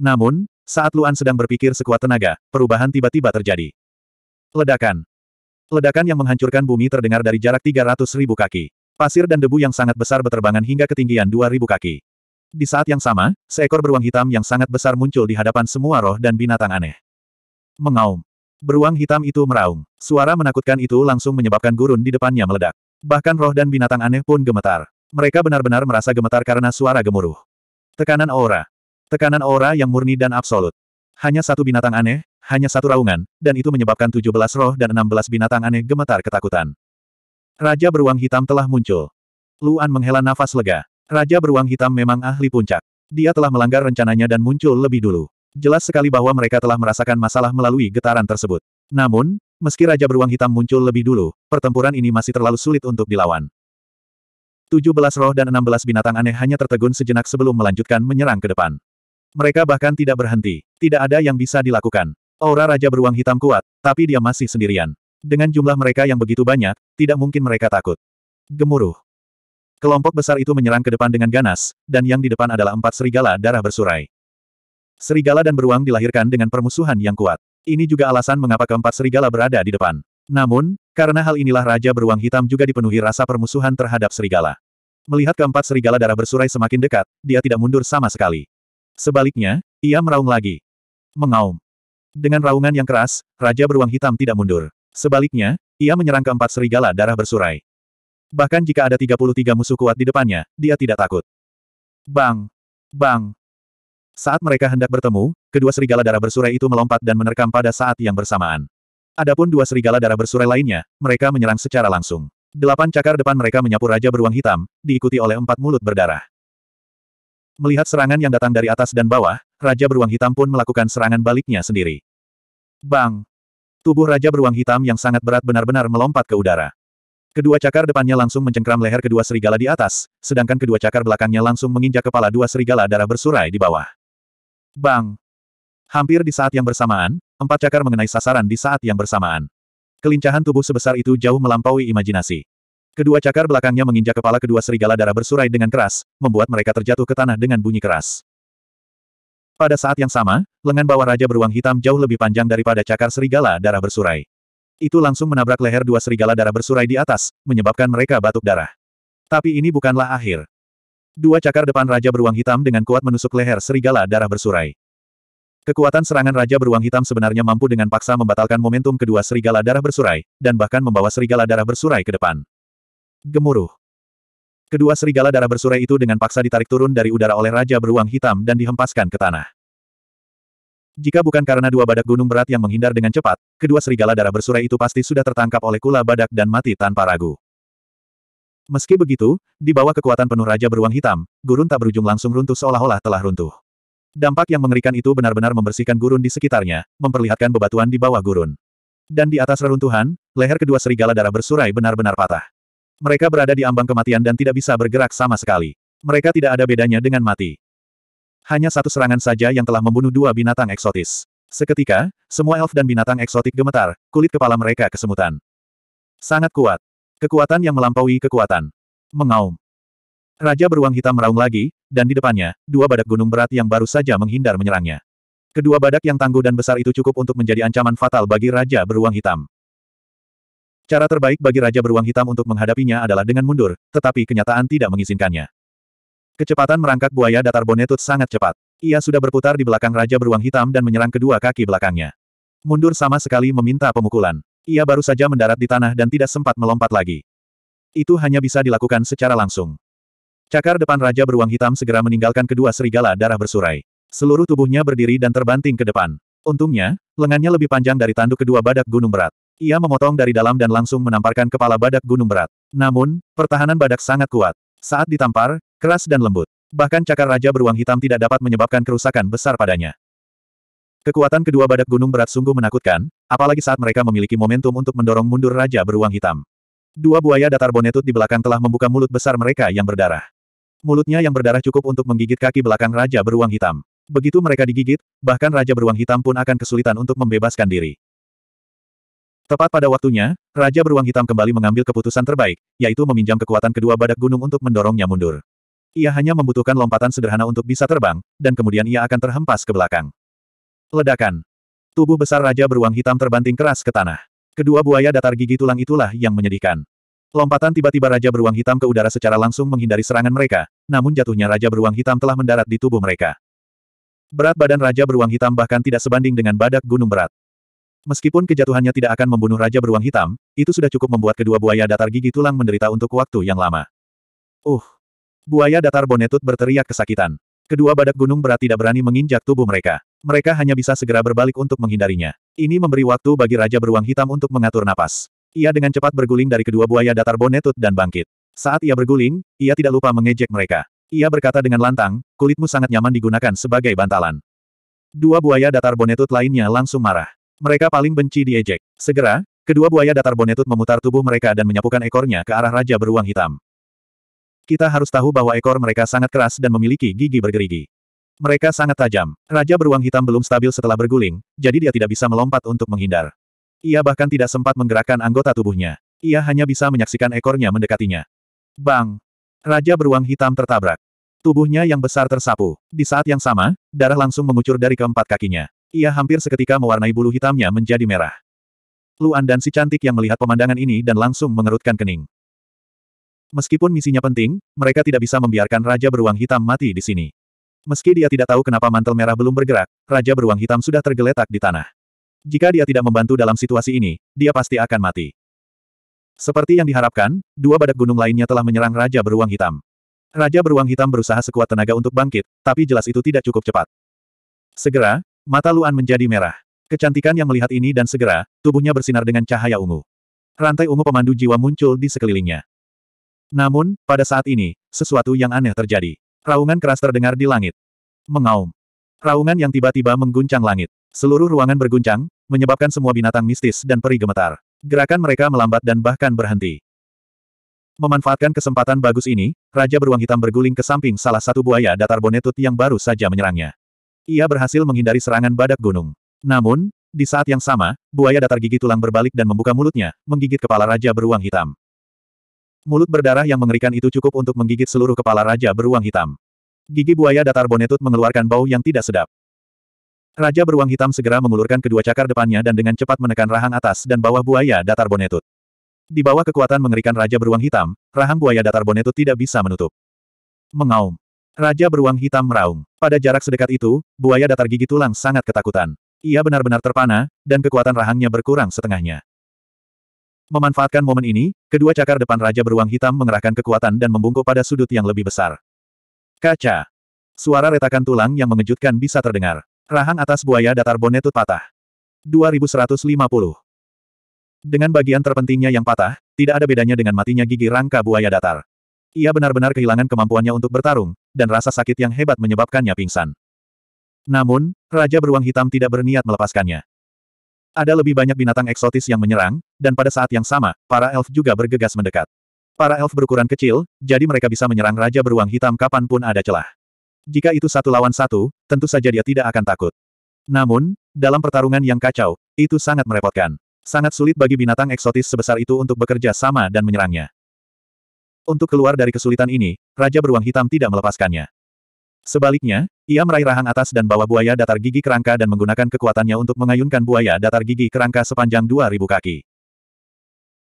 Namun, saat Luan sedang berpikir sekuat tenaga, perubahan tiba-tiba terjadi. Ledakan. Ledakan yang menghancurkan bumi terdengar dari jarak 300 ribu kaki. Pasir dan debu yang sangat besar beterbangan hingga ketinggian 2000 kaki. Di saat yang sama, seekor beruang hitam yang sangat besar muncul di hadapan semua roh dan binatang aneh. Mengaum. Beruang hitam itu meraung. Suara menakutkan itu langsung menyebabkan gurun di depannya meledak. Bahkan roh dan binatang aneh pun gemetar. Mereka benar-benar merasa gemetar karena suara gemuruh. Tekanan aura. Tekanan aura yang murni dan absolut. Hanya satu binatang aneh, hanya satu raungan, dan itu menyebabkan 17 roh dan 16 binatang aneh gemetar ketakutan. Raja beruang hitam telah muncul. Luan menghela nafas lega. Raja beruang hitam memang ahli puncak. Dia telah melanggar rencananya dan muncul lebih dulu. Jelas sekali bahwa mereka telah merasakan masalah melalui getaran tersebut. Namun, meski Raja Beruang Hitam muncul lebih dulu, pertempuran ini masih terlalu sulit untuk dilawan. 17 roh dan 16 binatang aneh hanya tertegun sejenak sebelum melanjutkan menyerang ke depan. Mereka bahkan tidak berhenti. Tidak ada yang bisa dilakukan. Aura Raja Beruang Hitam kuat, tapi dia masih sendirian. Dengan jumlah mereka yang begitu banyak, tidak mungkin mereka takut. Gemuruh. Kelompok besar itu menyerang ke depan dengan ganas, dan yang di depan adalah empat serigala darah bersurai. Serigala dan beruang dilahirkan dengan permusuhan yang kuat. Ini juga alasan mengapa keempat serigala berada di depan. Namun, karena hal inilah Raja Beruang Hitam juga dipenuhi rasa permusuhan terhadap serigala. Melihat keempat serigala darah bersurai semakin dekat, dia tidak mundur sama sekali. Sebaliknya, ia meraung lagi. Mengaum. Dengan raungan yang keras, Raja Beruang Hitam tidak mundur. Sebaliknya, ia menyerang keempat serigala darah bersurai. Bahkan jika ada 33 musuh kuat di depannya, dia tidak takut. Bang! Bang! Saat mereka hendak bertemu, kedua serigala darah bersurai itu melompat dan menerkam pada saat yang bersamaan. Adapun dua serigala darah bersurai lainnya, mereka menyerang secara langsung. Delapan cakar depan mereka menyapu Raja Beruang Hitam, diikuti oleh empat mulut berdarah. Melihat serangan yang datang dari atas dan bawah, Raja Beruang Hitam pun melakukan serangan baliknya sendiri. Bang! Tubuh Raja Beruang Hitam yang sangat berat benar-benar melompat ke udara. Kedua cakar depannya langsung mencengkram leher kedua serigala di atas, sedangkan kedua cakar belakangnya langsung menginjak kepala dua serigala darah bersurai di bawah. Bang! Hampir di saat yang bersamaan, empat cakar mengenai sasaran di saat yang bersamaan. Kelincahan tubuh sebesar itu jauh melampaui imajinasi. Kedua cakar belakangnya menginjak kepala kedua serigala darah bersurai dengan keras, membuat mereka terjatuh ke tanah dengan bunyi keras. Pada saat yang sama, lengan bawah Raja Beruang Hitam jauh lebih panjang daripada cakar serigala darah bersurai. Itu langsung menabrak leher dua serigala darah bersurai di atas, menyebabkan mereka batuk darah. Tapi ini bukanlah akhir. Dua cakar depan Raja Beruang Hitam dengan kuat menusuk leher serigala darah bersurai. Kekuatan serangan Raja Beruang Hitam sebenarnya mampu dengan paksa membatalkan momentum kedua serigala darah bersurai, dan bahkan membawa serigala darah bersurai ke depan. Gemuruh. Kedua serigala darah bersurai itu dengan paksa ditarik turun dari udara oleh Raja Beruang Hitam dan dihempaskan ke tanah. Jika bukan karena dua badak gunung berat yang menghindar dengan cepat, kedua serigala darah bersurai itu pasti sudah tertangkap oleh kula badak dan mati tanpa ragu. Meski begitu, di bawah kekuatan penuh Raja Beruang Hitam, gurun tak berujung langsung runtuh seolah-olah telah runtuh. Dampak yang mengerikan itu benar-benar membersihkan gurun di sekitarnya, memperlihatkan bebatuan di bawah gurun. Dan di atas reruntuhan, leher kedua serigala darah bersurai benar-benar patah. Mereka berada di ambang kematian dan tidak bisa bergerak sama sekali. Mereka tidak ada bedanya dengan mati. Hanya satu serangan saja yang telah membunuh dua binatang eksotis. Seketika, semua elf dan binatang eksotik gemetar, kulit kepala mereka kesemutan. Sangat kuat. Kekuatan yang melampaui kekuatan. Mengaum. Raja beruang hitam meraung lagi, dan di depannya, dua badak gunung berat yang baru saja menghindar menyerangnya. Kedua badak yang tangguh dan besar itu cukup untuk menjadi ancaman fatal bagi Raja beruang hitam. Cara terbaik bagi Raja Beruang Hitam untuk menghadapinya adalah dengan mundur, tetapi kenyataan tidak mengizinkannya. Kecepatan merangkak buaya datar bonetut sangat cepat. Ia sudah berputar di belakang Raja Beruang Hitam dan menyerang kedua kaki belakangnya. Mundur sama sekali meminta pemukulan. Ia baru saja mendarat di tanah dan tidak sempat melompat lagi. Itu hanya bisa dilakukan secara langsung. Cakar depan Raja Beruang Hitam segera meninggalkan kedua serigala darah bersurai. Seluruh tubuhnya berdiri dan terbanting ke depan. Untungnya, lengannya lebih panjang dari tanduk kedua badak gunung berat. Ia memotong dari dalam dan langsung menamparkan kepala badak gunung berat. Namun, pertahanan badak sangat kuat. Saat ditampar, keras dan lembut. Bahkan cakar raja beruang hitam tidak dapat menyebabkan kerusakan besar padanya. Kekuatan kedua badak gunung berat sungguh menakutkan, apalagi saat mereka memiliki momentum untuk mendorong mundur raja beruang hitam. Dua buaya datar bonetut di belakang telah membuka mulut besar mereka yang berdarah. Mulutnya yang berdarah cukup untuk menggigit kaki belakang raja beruang hitam. Begitu mereka digigit, bahkan raja beruang hitam pun akan kesulitan untuk membebaskan diri. Tepat pada waktunya, Raja Beruang Hitam kembali mengambil keputusan terbaik, yaitu meminjam kekuatan kedua badak gunung untuk mendorongnya mundur. Ia hanya membutuhkan lompatan sederhana untuk bisa terbang, dan kemudian ia akan terhempas ke belakang. Ledakan. Tubuh besar Raja Beruang Hitam terbanting keras ke tanah. Kedua buaya datar gigi tulang itulah yang menyedihkan. Lompatan tiba-tiba Raja Beruang Hitam ke udara secara langsung menghindari serangan mereka, namun jatuhnya Raja Beruang Hitam telah mendarat di tubuh mereka. Berat badan Raja Beruang Hitam bahkan tidak sebanding dengan badak gunung berat. Meskipun kejatuhannya tidak akan membunuh Raja Beruang Hitam, itu sudah cukup membuat kedua buaya datar gigi tulang menderita untuk waktu yang lama. Uh! Buaya datar bonetut berteriak kesakitan. Kedua badak gunung berat tidak berani menginjak tubuh mereka. Mereka hanya bisa segera berbalik untuk menghindarinya. Ini memberi waktu bagi Raja Beruang Hitam untuk mengatur napas. Ia dengan cepat berguling dari kedua buaya datar bonetut dan bangkit. Saat ia berguling, ia tidak lupa mengejek mereka. Ia berkata dengan lantang, kulitmu sangat nyaman digunakan sebagai bantalan. Dua buaya datar bonetut lainnya langsung marah. Mereka paling benci diejek. Segera, kedua buaya datar bonetut memutar tubuh mereka dan menyapukan ekornya ke arah Raja Beruang Hitam. Kita harus tahu bahwa ekor mereka sangat keras dan memiliki gigi bergerigi. Mereka sangat tajam. Raja Beruang Hitam belum stabil setelah berguling, jadi dia tidak bisa melompat untuk menghindar. Ia bahkan tidak sempat menggerakkan anggota tubuhnya. Ia hanya bisa menyaksikan ekornya mendekatinya. Bang! Raja Beruang Hitam tertabrak. Tubuhnya yang besar tersapu. Di saat yang sama, darah langsung mengucur dari keempat kakinya. Ia hampir seketika mewarnai bulu hitamnya menjadi merah. Luan dan si cantik yang melihat pemandangan ini dan langsung mengerutkan kening. Meskipun misinya penting, mereka tidak bisa membiarkan Raja Beruang Hitam mati di sini. Meski dia tidak tahu kenapa mantel merah belum bergerak, Raja Beruang Hitam sudah tergeletak di tanah. Jika dia tidak membantu dalam situasi ini, dia pasti akan mati. Seperti yang diharapkan, dua badak gunung lainnya telah menyerang Raja Beruang Hitam. Raja Beruang Hitam berusaha sekuat tenaga untuk bangkit, tapi jelas itu tidak cukup cepat. Segera, Mata Luan menjadi merah. Kecantikan yang melihat ini dan segera, tubuhnya bersinar dengan cahaya ungu. Rantai ungu pemandu jiwa muncul di sekelilingnya. Namun, pada saat ini, sesuatu yang aneh terjadi. Raungan keras terdengar di langit. Mengaum. Raungan yang tiba-tiba mengguncang langit. Seluruh ruangan berguncang, menyebabkan semua binatang mistis dan peri gemetar. Gerakan mereka melambat dan bahkan berhenti. Memanfaatkan kesempatan bagus ini, Raja Beruang Hitam berguling ke samping salah satu buaya datar bonetut yang baru saja menyerangnya. Ia berhasil menghindari serangan badak gunung. Namun, di saat yang sama, buaya datar gigi tulang berbalik dan membuka mulutnya, menggigit kepala Raja Beruang Hitam. Mulut berdarah yang mengerikan itu cukup untuk menggigit seluruh kepala raja beruang hitam. Gigi buaya datar bonetut mengeluarkan bau yang tidak sedap. Raja beruang hitam segera mengulurkan kedua cakar depannya dan dengan cepat menekan rahang atas dan bawah buaya datar bonetut. Di bawah kekuatan mengerikan Raja beruang hitam, rahang buaya datar bonetut tidak bisa menutup. Mengaum. Raja beruang hitam meraung. Pada jarak sedekat itu, buaya datar gigi tulang sangat ketakutan. Ia benar-benar terpana, dan kekuatan rahangnya berkurang setengahnya. Memanfaatkan momen ini, kedua cakar depan Raja Beruang Hitam mengerahkan kekuatan dan membungkuk pada sudut yang lebih besar. Kaca. Suara retakan tulang yang mengejutkan bisa terdengar. Rahang atas buaya datar bonetut patah. 2150. Dengan bagian terpentingnya yang patah, tidak ada bedanya dengan matinya gigi rangka buaya datar. Ia benar-benar kehilangan kemampuannya untuk bertarung, dan rasa sakit yang hebat menyebabkannya pingsan. Namun, Raja Beruang Hitam tidak berniat melepaskannya. Ada lebih banyak binatang eksotis yang menyerang, dan pada saat yang sama, para elf juga bergegas mendekat. Para elf berukuran kecil, jadi mereka bisa menyerang Raja Beruang Hitam kapan pun ada celah. Jika itu satu lawan satu, tentu saja dia tidak akan takut. Namun, dalam pertarungan yang kacau, itu sangat merepotkan. Sangat sulit bagi binatang eksotis sebesar itu untuk bekerja sama dan menyerangnya. Untuk keluar dari kesulitan ini, Raja Beruang Hitam tidak melepaskannya. Sebaliknya, ia meraih rahang atas dan bawah buaya datar gigi kerangka dan menggunakan kekuatannya untuk mengayunkan buaya datar gigi kerangka sepanjang 2000 kaki.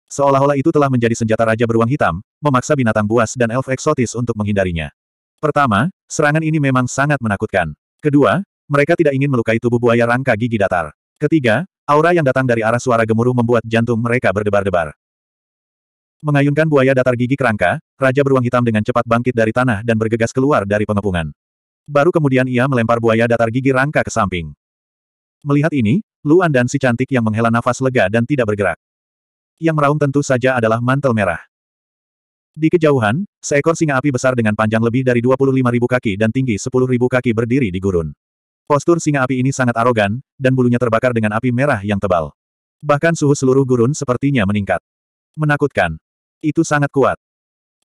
Seolah-olah itu telah menjadi senjata Raja Beruang Hitam, memaksa binatang buas dan elf eksotis untuk menghindarinya. Pertama, serangan ini memang sangat menakutkan. Kedua, mereka tidak ingin melukai tubuh buaya rangka gigi datar. Ketiga, aura yang datang dari arah suara gemuruh membuat jantung mereka berdebar-debar. Mengayunkan buaya datar gigi kerangka, Raja Beruang Hitam dengan cepat bangkit dari tanah dan bergegas keluar dari pengepungan. Baru kemudian ia melempar buaya datar gigi rangka ke samping. Melihat ini, Luan dan si cantik yang menghela nafas lega dan tidak bergerak. Yang meraung tentu saja adalah mantel merah. Di kejauhan, seekor singa api besar dengan panjang lebih dari 25.000 kaki dan tinggi 10.000 kaki berdiri di gurun. Postur singa api ini sangat arogan, dan bulunya terbakar dengan api merah yang tebal. Bahkan suhu seluruh gurun sepertinya meningkat. Menakutkan. Itu sangat kuat.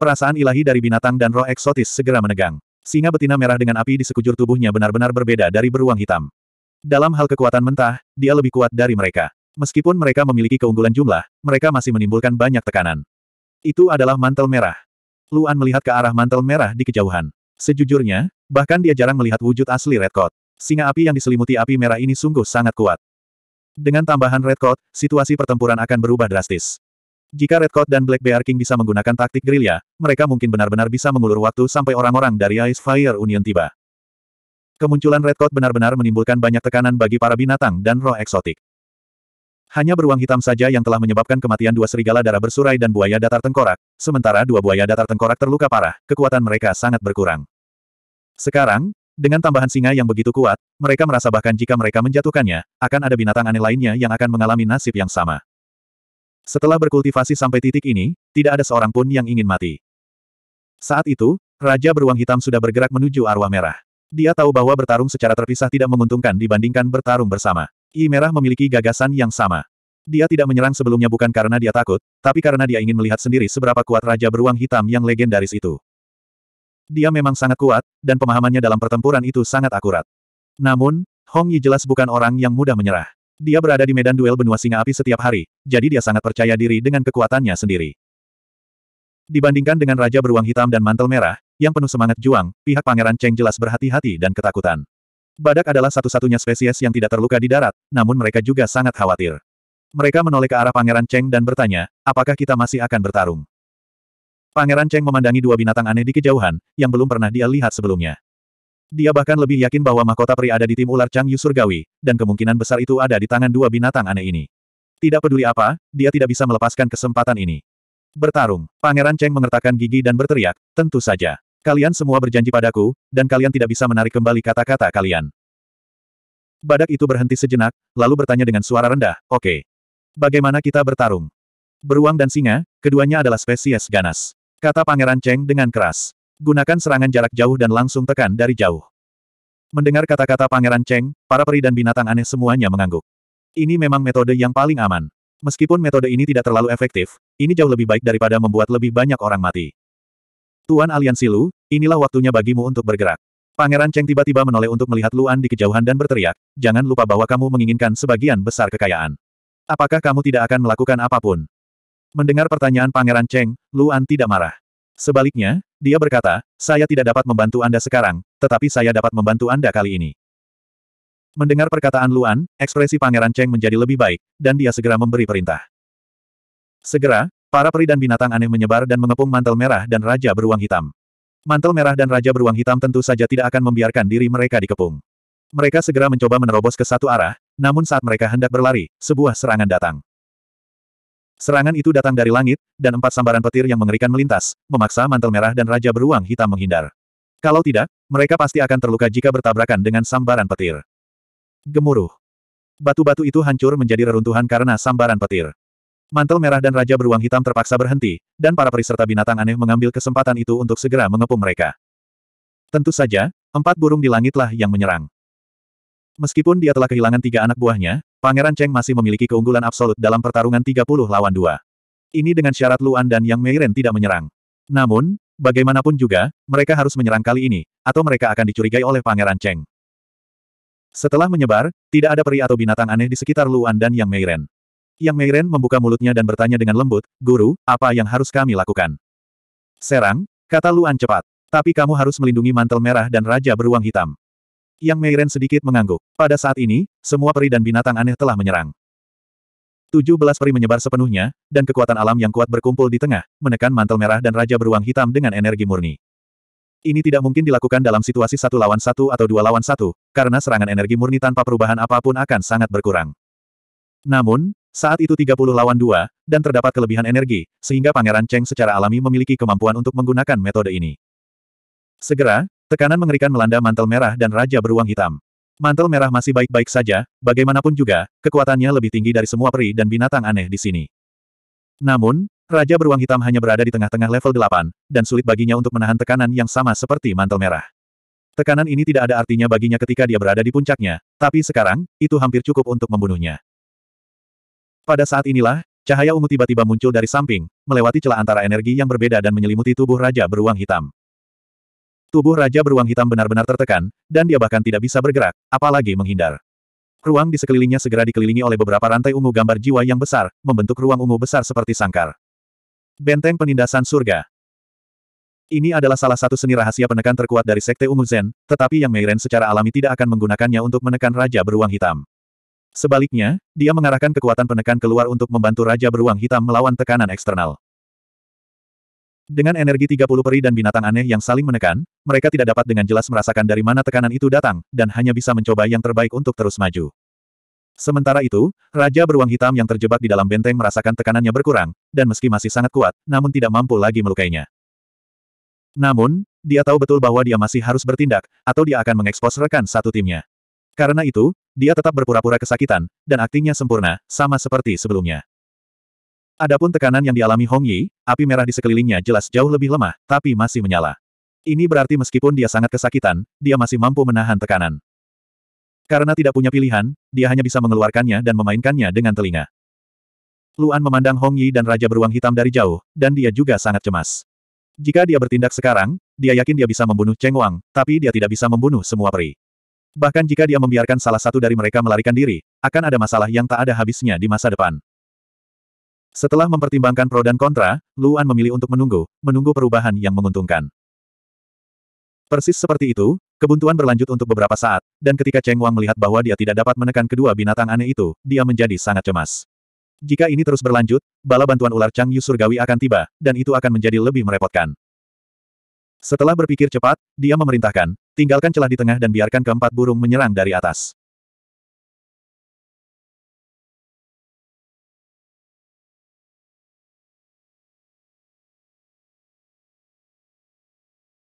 Perasaan ilahi dari binatang dan roh eksotis segera menegang. Singa betina merah dengan api di sekujur tubuhnya benar-benar berbeda dari beruang hitam. Dalam hal kekuatan mentah, dia lebih kuat dari mereka. Meskipun mereka memiliki keunggulan jumlah, mereka masih menimbulkan banyak tekanan. Itu adalah mantel merah. Luan melihat ke arah mantel merah di kejauhan. Sejujurnya, bahkan dia jarang melihat wujud asli Red Coat. Singa api yang diselimuti api merah ini sungguh sangat kuat. Dengan tambahan Red Coat, situasi pertempuran akan berubah drastis. Jika Red Coat dan Black Bear King bisa menggunakan taktik gerilya, mereka mungkin benar-benar bisa mengulur waktu sampai orang-orang dari Ice Fire Union tiba. Kemunculan Red Coat benar-benar menimbulkan banyak tekanan bagi para binatang dan roh eksotik. Hanya beruang hitam saja yang telah menyebabkan kematian dua serigala darah bersurai dan buaya datar tengkorak, sementara dua buaya datar tengkorak terluka parah, kekuatan mereka sangat berkurang. Sekarang, dengan tambahan singa yang begitu kuat, mereka merasa bahkan jika mereka menjatuhkannya, akan ada binatang aneh lainnya yang akan mengalami nasib yang sama. Setelah berkultivasi sampai titik ini, tidak ada seorang pun yang ingin mati. Saat itu, Raja Beruang Hitam sudah bergerak menuju arwah merah. Dia tahu bahwa bertarung secara terpisah tidak menguntungkan dibandingkan bertarung bersama. I Merah memiliki gagasan yang sama. Dia tidak menyerang sebelumnya bukan karena dia takut, tapi karena dia ingin melihat sendiri seberapa kuat Raja Beruang Hitam yang legendaris itu. Dia memang sangat kuat, dan pemahamannya dalam pertempuran itu sangat akurat. Namun, Hong Yi jelas bukan orang yang mudah menyerah. Dia berada di medan duel benua singa api setiap hari, jadi dia sangat percaya diri dengan kekuatannya sendiri. Dibandingkan dengan Raja Beruang Hitam dan Mantel Merah, yang penuh semangat juang, pihak Pangeran Cheng jelas berhati-hati dan ketakutan. Badak adalah satu-satunya spesies yang tidak terluka di darat, namun mereka juga sangat khawatir. Mereka menoleh ke arah Pangeran Cheng dan bertanya, apakah kita masih akan bertarung? Pangeran Cheng memandangi dua binatang aneh di kejauhan, yang belum pernah dia lihat sebelumnya. Dia bahkan lebih yakin bahwa mahkota peri ada di tim ular Chang Yu Surgawi, dan kemungkinan besar itu ada di tangan dua binatang aneh ini. Tidak peduli apa, dia tidak bisa melepaskan kesempatan ini. Bertarung. Pangeran Cheng mengertakkan gigi dan berteriak, tentu saja. Kalian semua berjanji padaku, dan kalian tidak bisa menarik kembali kata-kata kalian. Badak itu berhenti sejenak, lalu bertanya dengan suara rendah, oke. Okay. Bagaimana kita bertarung? Beruang dan singa, keduanya adalah spesies ganas. Kata Pangeran Cheng dengan keras. Gunakan serangan jarak jauh dan langsung tekan dari jauh. Mendengar kata-kata Pangeran Cheng, para peri dan binatang aneh semuanya mengangguk. Ini memang metode yang paling aman. Meskipun metode ini tidak terlalu efektif, ini jauh lebih baik daripada membuat lebih banyak orang mati. Tuan Aliansi Lu, inilah waktunya bagimu untuk bergerak. Pangeran Cheng tiba-tiba menoleh untuk melihat Luan di kejauhan dan berteriak, jangan lupa bahwa kamu menginginkan sebagian besar kekayaan. Apakah kamu tidak akan melakukan apa pun? Mendengar pertanyaan Pangeran Cheng, Luan tidak marah. Sebaliknya, dia berkata, saya tidak dapat membantu Anda sekarang, tetapi saya dapat membantu Anda kali ini. Mendengar perkataan Luan, ekspresi Pangeran Cheng menjadi lebih baik, dan dia segera memberi perintah. Segera, para peri dan binatang aneh menyebar dan mengepung mantel merah dan raja beruang hitam. Mantel merah dan raja beruang hitam tentu saja tidak akan membiarkan diri mereka dikepung. Mereka segera mencoba menerobos ke satu arah, namun saat mereka hendak berlari, sebuah serangan datang. Serangan itu datang dari langit, dan empat sambaran petir yang mengerikan melintas, memaksa mantel merah dan raja beruang hitam menghindar. Kalau tidak, mereka pasti akan terluka jika bertabrakan dengan sambaran petir. Gemuruh. Batu-batu itu hancur menjadi reruntuhan karena sambaran petir. Mantel merah dan raja beruang hitam terpaksa berhenti, dan para periserta binatang aneh mengambil kesempatan itu untuk segera mengepung mereka. Tentu saja, empat burung di langitlah yang menyerang. Meskipun dia telah kehilangan tiga anak buahnya, Pangeran Cheng masih memiliki keunggulan absolut dalam pertarungan 30 lawan 2. Ini dengan syarat Luan dan Yang Meiren tidak menyerang. Namun, bagaimanapun juga, mereka harus menyerang kali ini, atau mereka akan dicurigai oleh Pangeran Cheng. Setelah menyebar, tidak ada peri atau binatang aneh di sekitar Luan dan Yang Meiren. Yang Meiren membuka mulutnya dan bertanya dengan lembut, Guru, apa yang harus kami lakukan? Serang, kata Luan cepat. Tapi kamu harus melindungi mantel merah dan raja beruang hitam. Yang Meiren sedikit mengangguk. Pada saat ini, semua peri dan binatang aneh telah menyerang. Tujuh belas peri menyebar sepenuhnya, dan kekuatan alam yang kuat berkumpul di tengah, menekan mantel merah dan raja beruang hitam dengan energi murni. Ini tidak mungkin dilakukan dalam situasi satu lawan satu atau dua lawan satu, karena serangan energi murni tanpa perubahan apa pun akan sangat berkurang. Namun, saat itu 30 lawan dua, dan terdapat kelebihan energi, sehingga Pangeran Cheng secara alami memiliki kemampuan untuk menggunakan metode ini. Segera, Tekanan mengerikan melanda mantel merah dan raja beruang hitam. Mantel merah masih baik-baik saja, bagaimanapun juga, kekuatannya lebih tinggi dari semua peri dan binatang aneh di sini. Namun, Raja Beruang Hitam hanya berada di tengah-tengah level 8, dan sulit baginya untuk menahan tekanan yang sama seperti mantel merah. Tekanan ini tidak ada artinya baginya ketika dia berada di puncaknya, tapi sekarang, itu hampir cukup untuk membunuhnya. Pada saat inilah, cahaya ungu tiba-tiba muncul dari samping, melewati celah antara energi yang berbeda dan menyelimuti tubuh Raja Beruang Hitam. Tubuh Raja Beruang Hitam benar-benar tertekan, dan dia bahkan tidak bisa bergerak, apalagi menghindar. Ruang di sekelilingnya segera dikelilingi oleh beberapa rantai ungu gambar jiwa yang besar, membentuk ruang ungu besar seperti sangkar. Benteng Penindasan Surga Ini adalah salah satu seni rahasia penekan terkuat dari Sekte Ungu Zen, tetapi yang Meiren secara alami tidak akan menggunakannya untuk menekan Raja Beruang Hitam. Sebaliknya, dia mengarahkan kekuatan penekan keluar untuk membantu Raja Beruang Hitam melawan tekanan eksternal. Dengan energi 30 peri dan binatang aneh yang saling menekan, mereka tidak dapat dengan jelas merasakan dari mana tekanan itu datang, dan hanya bisa mencoba yang terbaik untuk terus maju. Sementara itu, Raja Beruang Hitam yang terjebak di dalam benteng merasakan tekanannya berkurang, dan meski masih sangat kuat, namun tidak mampu lagi melukainya. Namun, dia tahu betul bahwa dia masih harus bertindak, atau dia akan mengekspos rekan satu timnya. Karena itu, dia tetap berpura-pura kesakitan, dan aktingnya sempurna, sama seperti sebelumnya. Adapun tekanan yang dialami Hong Yi, api merah di sekelilingnya jelas jauh lebih lemah, tapi masih menyala. Ini berarti meskipun dia sangat kesakitan, dia masih mampu menahan tekanan. Karena tidak punya pilihan, dia hanya bisa mengeluarkannya dan memainkannya dengan telinga. Luan memandang Hong Yi dan Raja Beruang Hitam dari jauh, dan dia juga sangat cemas. Jika dia bertindak sekarang, dia yakin dia bisa membunuh Cheng Wang, tapi dia tidak bisa membunuh semua peri. Bahkan jika dia membiarkan salah satu dari mereka melarikan diri, akan ada masalah yang tak ada habisnya di masa depan. Setelah mempertimbangkan pro dan kontra, Luan memilih untuk menunggu, menunggu perubahan yang menguntungkan. Persis seperti itu, kebuntuan berlanjut untuk beberapa saat, dan ketika Cheng Wang melihat bahwa dia tidak dapat menekan kedua binatang aneh itu, dia menjadi sangat cemas. Jika ini terus berlanjut, bala bantuan ular Chang Yu Surgawi akan tiba, dan itu akan menjadi lebih merepotkan. Setelah berpikir cepat, dia memerintahkan, tinggalkan celah di tengah dan biarkan keempat burung menyerang dari atas.